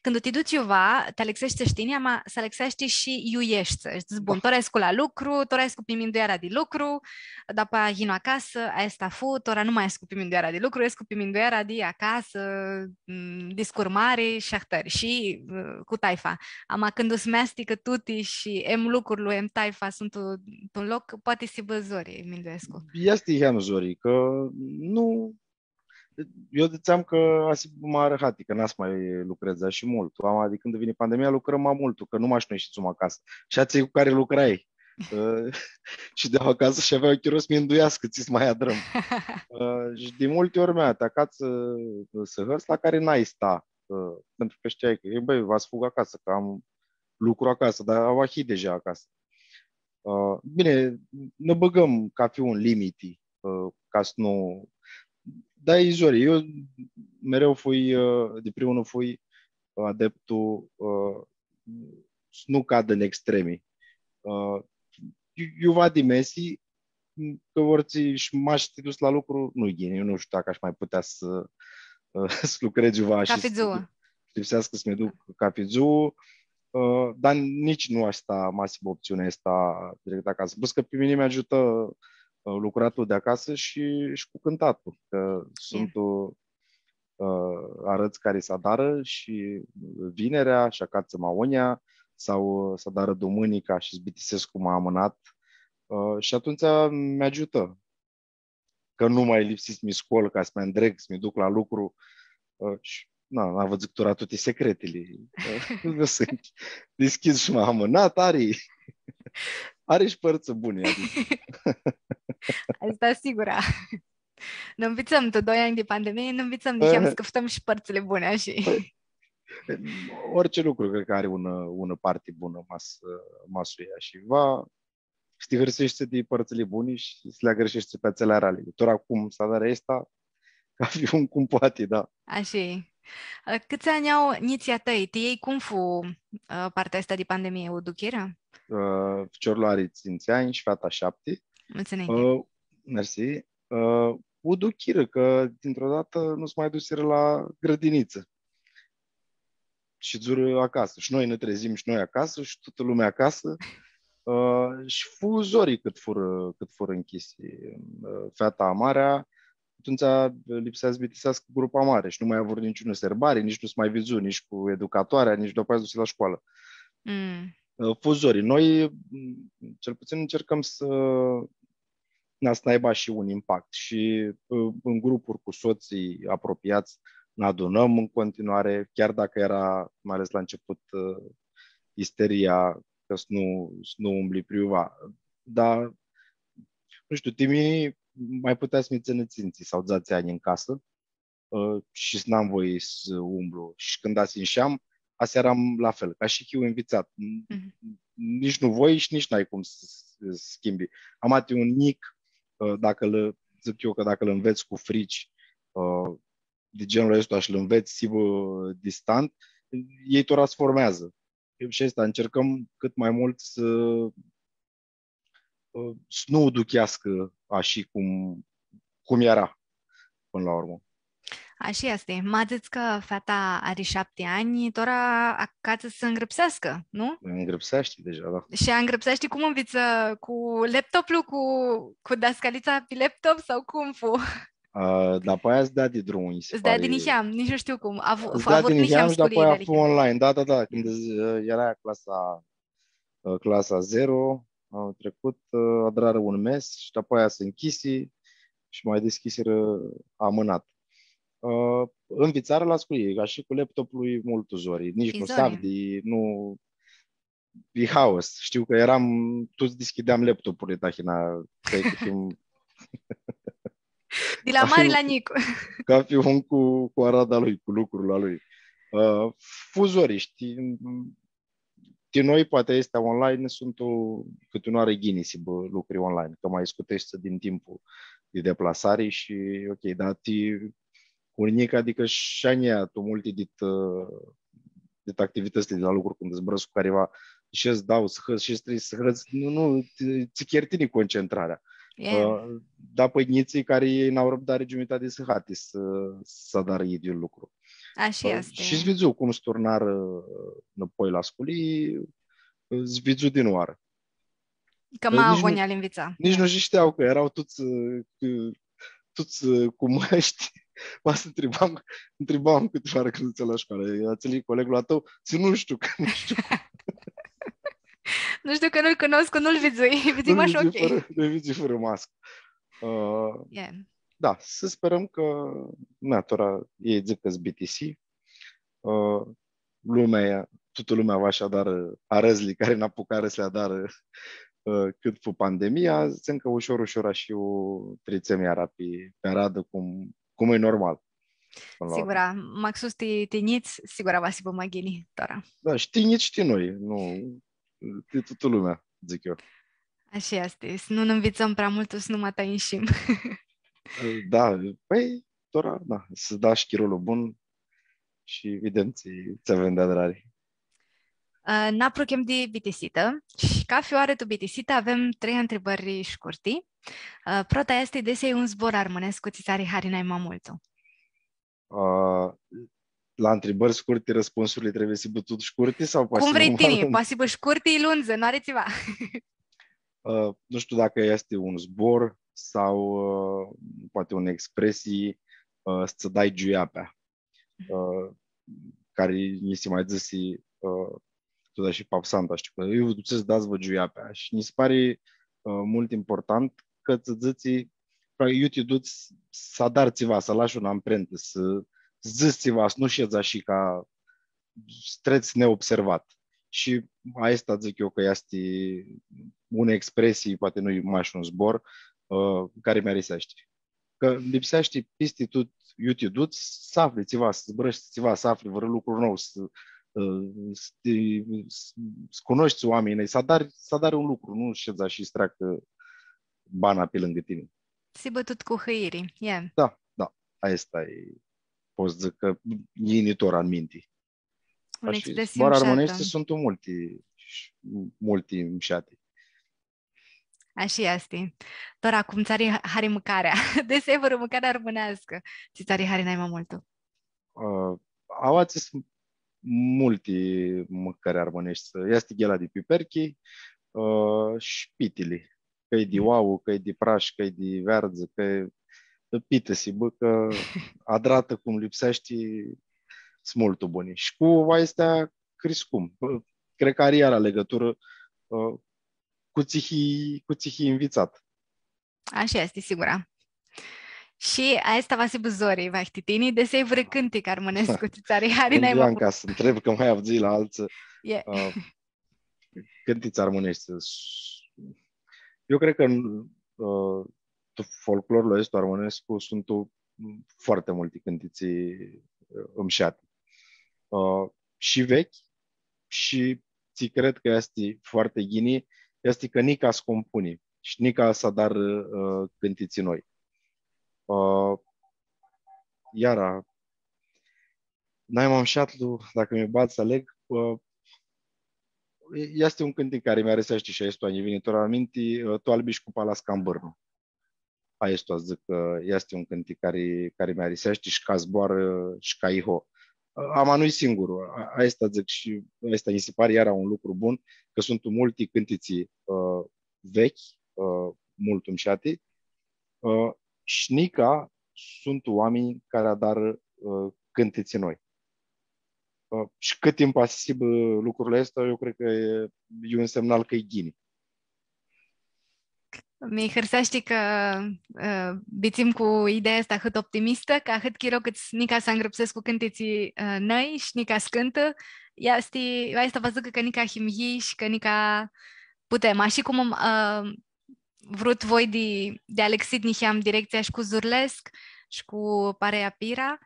când te duci ova, te alexește știnia, ma să alexește și iuiești. Zici, bun, tora escu la lucru, tora escu pe minduiara de lucru, după hinu acasă, a esta fu, tora nu mai escu pe minduiara de lucru, escu pe minduiara de acasă, discurmare și șahtări. Și uh, cu taifa. Ama când îți mestică tuti și em lucrurile, em taifa sunt un loc, poate si văzori, minduiescu. Este ihan zori, că nu eu ziceam că asi mă arăhati, că n-ați mai lucrez și mult. Am, de când vine pandemia lucrăm mai mult, că nu mai noi și acasă. Și ații cu care lucrai. uh, și de acasă și aveau chiros mi înduiască, ți mai adrăm. uh, și de multe ori mi-a atacat să, să hărți la care n-ai sta. Uh, pentru că știai că, e, băi, v-ați fug acasă, că am lucru acasă, dar au ahi deja acasă. Uh, bine, ne băgăm ca fi un limiti, uh, ca să nu da, Izori, eu mereu fui, uh, de primul nu fui adeptul uh, nu cad în extremi. Uh, eu vad de Messi, că orice și m-aș fi dus la lucru, nu ghini, eu nu știu dacă aș mai putea să, să lucrez ceva și să lipsească să-mi duc cafezu, dar nici nu aș sta masiv opțiunea asta direct acasă. Plus că pe mine mi-ajută Uh, lucratul de acasă și, și cu cântatul. Că sunt uh, arăți care se adară și vinerea și acață maonia sau să adară dumânica și zbitisesc cum am amânat uh, și atunci mi-ajută. Că nu mai lipsiți mi scol ca să mă îndreg, să mi duc la lucru uh, și na, am văzut că toate secretele. Uh, sunt deschis și m-am amânat, are, are și părți bune. Adică. Asta sigura. Ne învățăm tot doi ani de pandemie, ne învățăm de că scăftăm și părțile bune, așa. Orice lucru cred că are una, una parte bună mas, masuia și va știi hărsește de părțile bune și se le gărsește pe cele rale. Tot acum să dar asta ca fi un cum poate, da. Așa Câți ani au niția tăi? Te iei cum fu uh, partea asta de pandemie? O duchirea? Uh, Ficiorul are 5 ani și fata 7. Mulțumesc. Uh, mersi. Uh, o duchiră, că dintr-o dată nu se mai duseră la grădiniță. Și zură acasă. Și noi ne trezim și noi acasă și toată lumea acasă. Uh, și fu zorii cât fură, cât fură închisi. Uh, fata marea, atunci lipsea să bitisească grupa mare și nu mai a avut niciun serbare, nici nu s mai vizut, nici cu educatoarea, nici după aceea la școală. Mm. Uh, fuzorii. Noi, cel puțin, încercăm să să aibă și un impact. Și uh, în grupuri cu soții apropiați ne adunăm în continuare, chiar dacă era, mai ales la început, uh, isteria că să nu, să nu umbli priva. Dar nu știu, Timi mai putea să mi țină ținții sau zați ani în casă uh, și n-am voie să umblu. Și când asinșeam, aseară am la fel, ca și chiu învițat. Mm-hmm. Nici nu voi și nici n-ai cum să schimbi. Am un mic, uh, dacă îl, zic eu că dacă îl înveți cu frici, uh, de genul ăsta și îl înveți sibă distant, ei tot transformează. Și asta încercăm cât mai mult să, să nu o duchească așa cum, cum era până la urmă. Așa este. Mă că fata are șapte ani, tora acasă să îngrăpsească, nu? Îngrăpsește deja, da. Și a îngrăpsește cum înviță? Cu laptopul, cu, cu dascalița pe laptop sau cum fu? Uh, dar pe aia îți dea de drum, Îți dea din Niheam, nici nu știu cum. A, îți dea din Niheam și după aia fu online. Da, da, da. Când era clasa, clasa 0, au trecut, adrară un mes și după aia se închisi și mai deschiseră amânat. Uh, învițarea la scuie, ca și cu laptopul lui mult uzori. Nici Izori. nu sabdi, nu... E haos. Știu că eram, toți deschideam laptopurile, Tahina, că fim... De la mari la Nicu. Ca fi un cu, cu arada lui, cu lucrurile lui. Uh, fuzorii, știi? De noi, poate este online, sunt o, câte are Guinness bă, lucruri online, că mai scutește din timpul de deplasare și, ok, dar ti urnic, adică și ania tu multe dit, uh, dit activitățile de la lucruri când îți cu careva și îți dau să hăți și trebuie să hăți, nu, nu, ți chiar tine concentrarea. Yeah. Uh, da, păi niții care ei n-au răbdare jumătate să hati să, să dar ei de lucru. Așa uh, este. Și zvizu cum sturnar înapoi la sculi, zvizu din oară. Că mă agonia al învița. Nici nu știau că erau toți, toți cu măști. Mă să întrebam, întrebam câteva ori când la școală. A colegul la tău? Să nu știu, că nu știu. Nu știu că nu-l cunosc, că nu-l vizui. Vizui mă ok. Fără, de vizui fără mască. Uh, yeah. Da, să sperăm că natura ei zic că BTC. Uh, lumea, toată lumea va așadar a răzli care n-a apucat să le dar uh, cât fu pandemia, zic că ușor, ușor și o trițem iara pe, pe radă cum, cum e normal. Sigura, Maxus ti, ti niți, sigura va si pomagini, Tora. Da, știi nici știi noi, nu, de toată lumea, zic eu. Așa este, să nu ne învițăm prea mult, să nu mă tăinșim. da, păi, Tora, da, să dași chirolul bun și evident ți avem de adrari. Uh, Naprokem de bitisită și ca fioare tu bitisită avem trei întrebări scurti. Uh, prota este desei un zbor armonesc cu țitare harinai mai multul. Uh, la întrebări scurte, răspunsurile trebuie să fie tot scurte sau poate Cum vrei tine, poate să scurte lunză, nu are ceva. uh, nu știu dacă este un zbor sau uh, poate un expresii uh, să dai giuiapea, uh, care ni se mai zis uh, tu da și Pap Santa, știu că eu să dați vă giuiapea și mi se pare uh, mult important că să zici eu te duci să dar ceva, să lași un amprentă, să zici ceva, să nu șezi așa ca streți neobservat. Și asta zic eu că este una expresie, poate nu mai și un zbor, uh, care mi risește. Că lipsește peste tot, eu te duci să afli ceva, să zbrăști ceva, să afli vreo lucru nou, să, uh, să, te, să cunoști oamenii, să dar, să dar un lucru, nu șeza și streacă bana pe lângă tine. Si bătut cu hăirii, yeah. Da, da, asta e, pot zic că e initor în minte. Doar armoniste sunt multi, multi mșate. Așa este. Doar acum țari hari mâncarea. De se vor mâncarea armonească. Ți țari hari n-ai mai mult. Uh, avați multe mâncare armonești. Este ghela de piperchi uh, și pitili că e de uau, că e de praș, că e de verdză, că e pită-si, bă, că adrată cum lipsește sunt mult buni. Și cu astea crescum. Cred că are iară legătură uh, cu țihii, cu țihii învițat. Așa este, sigura. Și asta va fi buzorii, va titini, de se vrăcânti că armonesc cu țari hari n-ai mă ca să întreb că mai avzi la alță. Yeah. Uh, când ți armonești? Eu cred că uh, folclorul ăsta armonescu sunt o, foarte multe cântiții uh, îmșate. Uh, și vechi și ți cred că este foarte ghini, este că nica scompuni și nica să dar uh, cântiții noi. Uh, iara, n-ai m-am șatlu, dacă mi bat să aleg, uh, este un cântec care mi-a resește și este ani vine aminte, uh, tu albiși cu palas cambărnu. Aia zic că este un cântec care, care mi-a resește și ca zboară și ca iho. Am nu singurul. Asta zic și asta mi se pare iar un lucru bun, că sunt multe cântiții uh, vechi, uh, mult umșate, uh, și șnica sunt oameni care dar uh, cântiții noi. Uh, și cât timp asisib lucrurile astea, eu cred că e, e un semnal că e ghini. Mi hărsaști că uh, bițim cu ideea asta cât optimistă, ca cât chiro cât nica să îngrăpsesc cu cântiții uh, noi și nica scântă, este, asta vă zic că nica himhi și că nica putem. Așa cum uh, vrut voi de, de Alexit Nihiam direcția și cu Zurlesc și cu Parea Pira,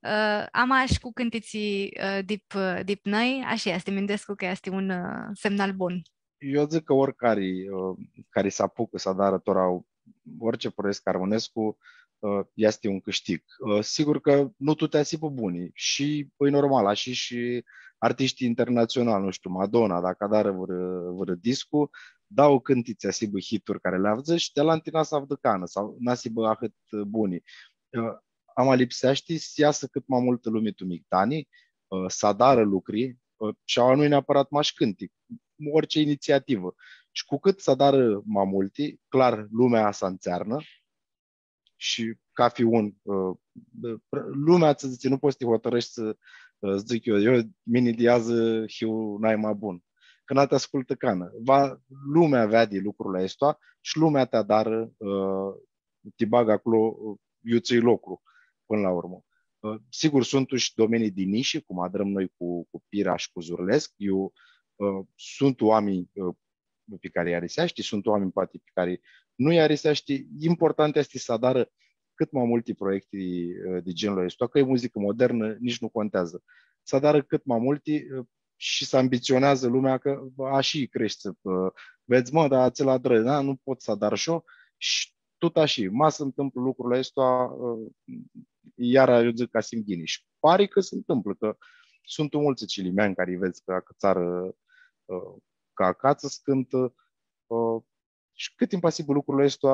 uh, am și cu cântiții uh, dip, uh, dip noi, așa este, mindesc că este un uh, semnal bun eu zic că oricare uh, care se apucă să dară tora orice proiect armonescu uh, este un câștig. Uh, sigur că nu tu te asipă buni și, păi normal, și și artiștii internaționali, nu știu, Madonna, dacă dară vreo, vreo discu, dau cântiți asibă hituri care le avză și de la antina să cană sau nasibă ahăt buni. Ama lipsește să iasă cât mai multă lume tu mictani, să dară lucruri, și nu e neapărat maș cântic orice inițiativă. Și cu cât să dară mai multe, clar, lumea să înțearnă și ca fi un... Uh, lumea, să zice, nu poți să te hotărăști să uh, zic eu, eu mini-diază hiu n-ai mai bun. Când te ascultă cană. Va, lumea vede lucrurile astea și lumea te dară, uh, te bagă acolo, uh, iuței locul până la urmă. Uh, sigur, sunt și domenii din nișe, cum adrăm noi cu, cu Pira și cu Zurlesc. Eu Uh, sunt oameni uh, pe care i-a ariseaște, sunt oameni poate pe care nu i-a ariseaște. Important este să adară cât mai multe proiecte uh, de genul ăsta, că e muzică modernă, nici nu contează. Să adară cât mai multe și să ambiționează lumea că a și crește. Vezi, mă, dar ți la dră, da? nu pot să adar și și tot așa. Ma se întâmplă lucrurile astea, iar eu zic ca Simghini. Și pare că se întâmplă, că sunt mulți cilimeani care vezi că țară ca acață scântă uh, și cât timp pasibil lucrurile ăsta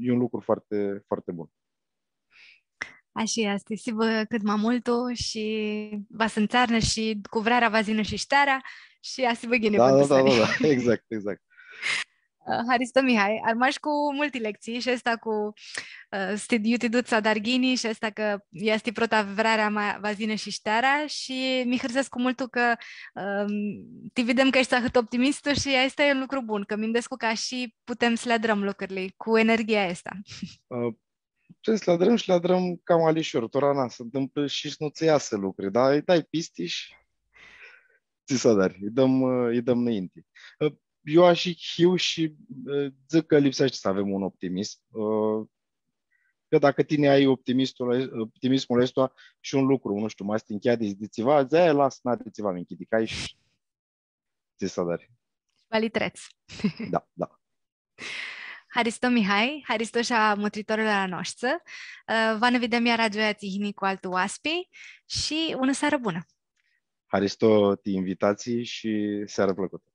e un lucru foarte, foarte bun. Așa este, sibă cât mai mult și va să înțarnă și cu vrarea va zină și ștarea și asi vă ghine da, da, da, da, da, exact, exact. Haristo Mihai, armaș cu multe lecții și asta cu uh, studiu Tiduța Darghini și asta că este prota vrarea vazină și ștarea și mi hârzesc cu multul că um, te vedem că ești atât optimistă și asta e un lucru bun, că mindesc ca și putem să le drăm lucrurile cu energia asta. Uh, putem să le drăm și le drăm cam alișor, torana, se întâmplă și nu ți iasă lucruri, dar îi dai pistiș și ți să dar, îi dăm, uh, îi dăm înainte. Uh, eu aș hiu și uh, zic că lipsește să avem un optimism. Uh, că dacă tine ai optimismul, optimismul ăsta și un lucru, nu știu, mai stă încheia de ceva, zi las, n-are ceva închide, ca și ți să dari. Valitreț. Da, da. Haristo Mihai, Haristo și-a motritorul la noastră. Uh, va ne vedem iar joia tihni cu altul oaspi și una seară bună. Haristo, te invitații și seară plăcută.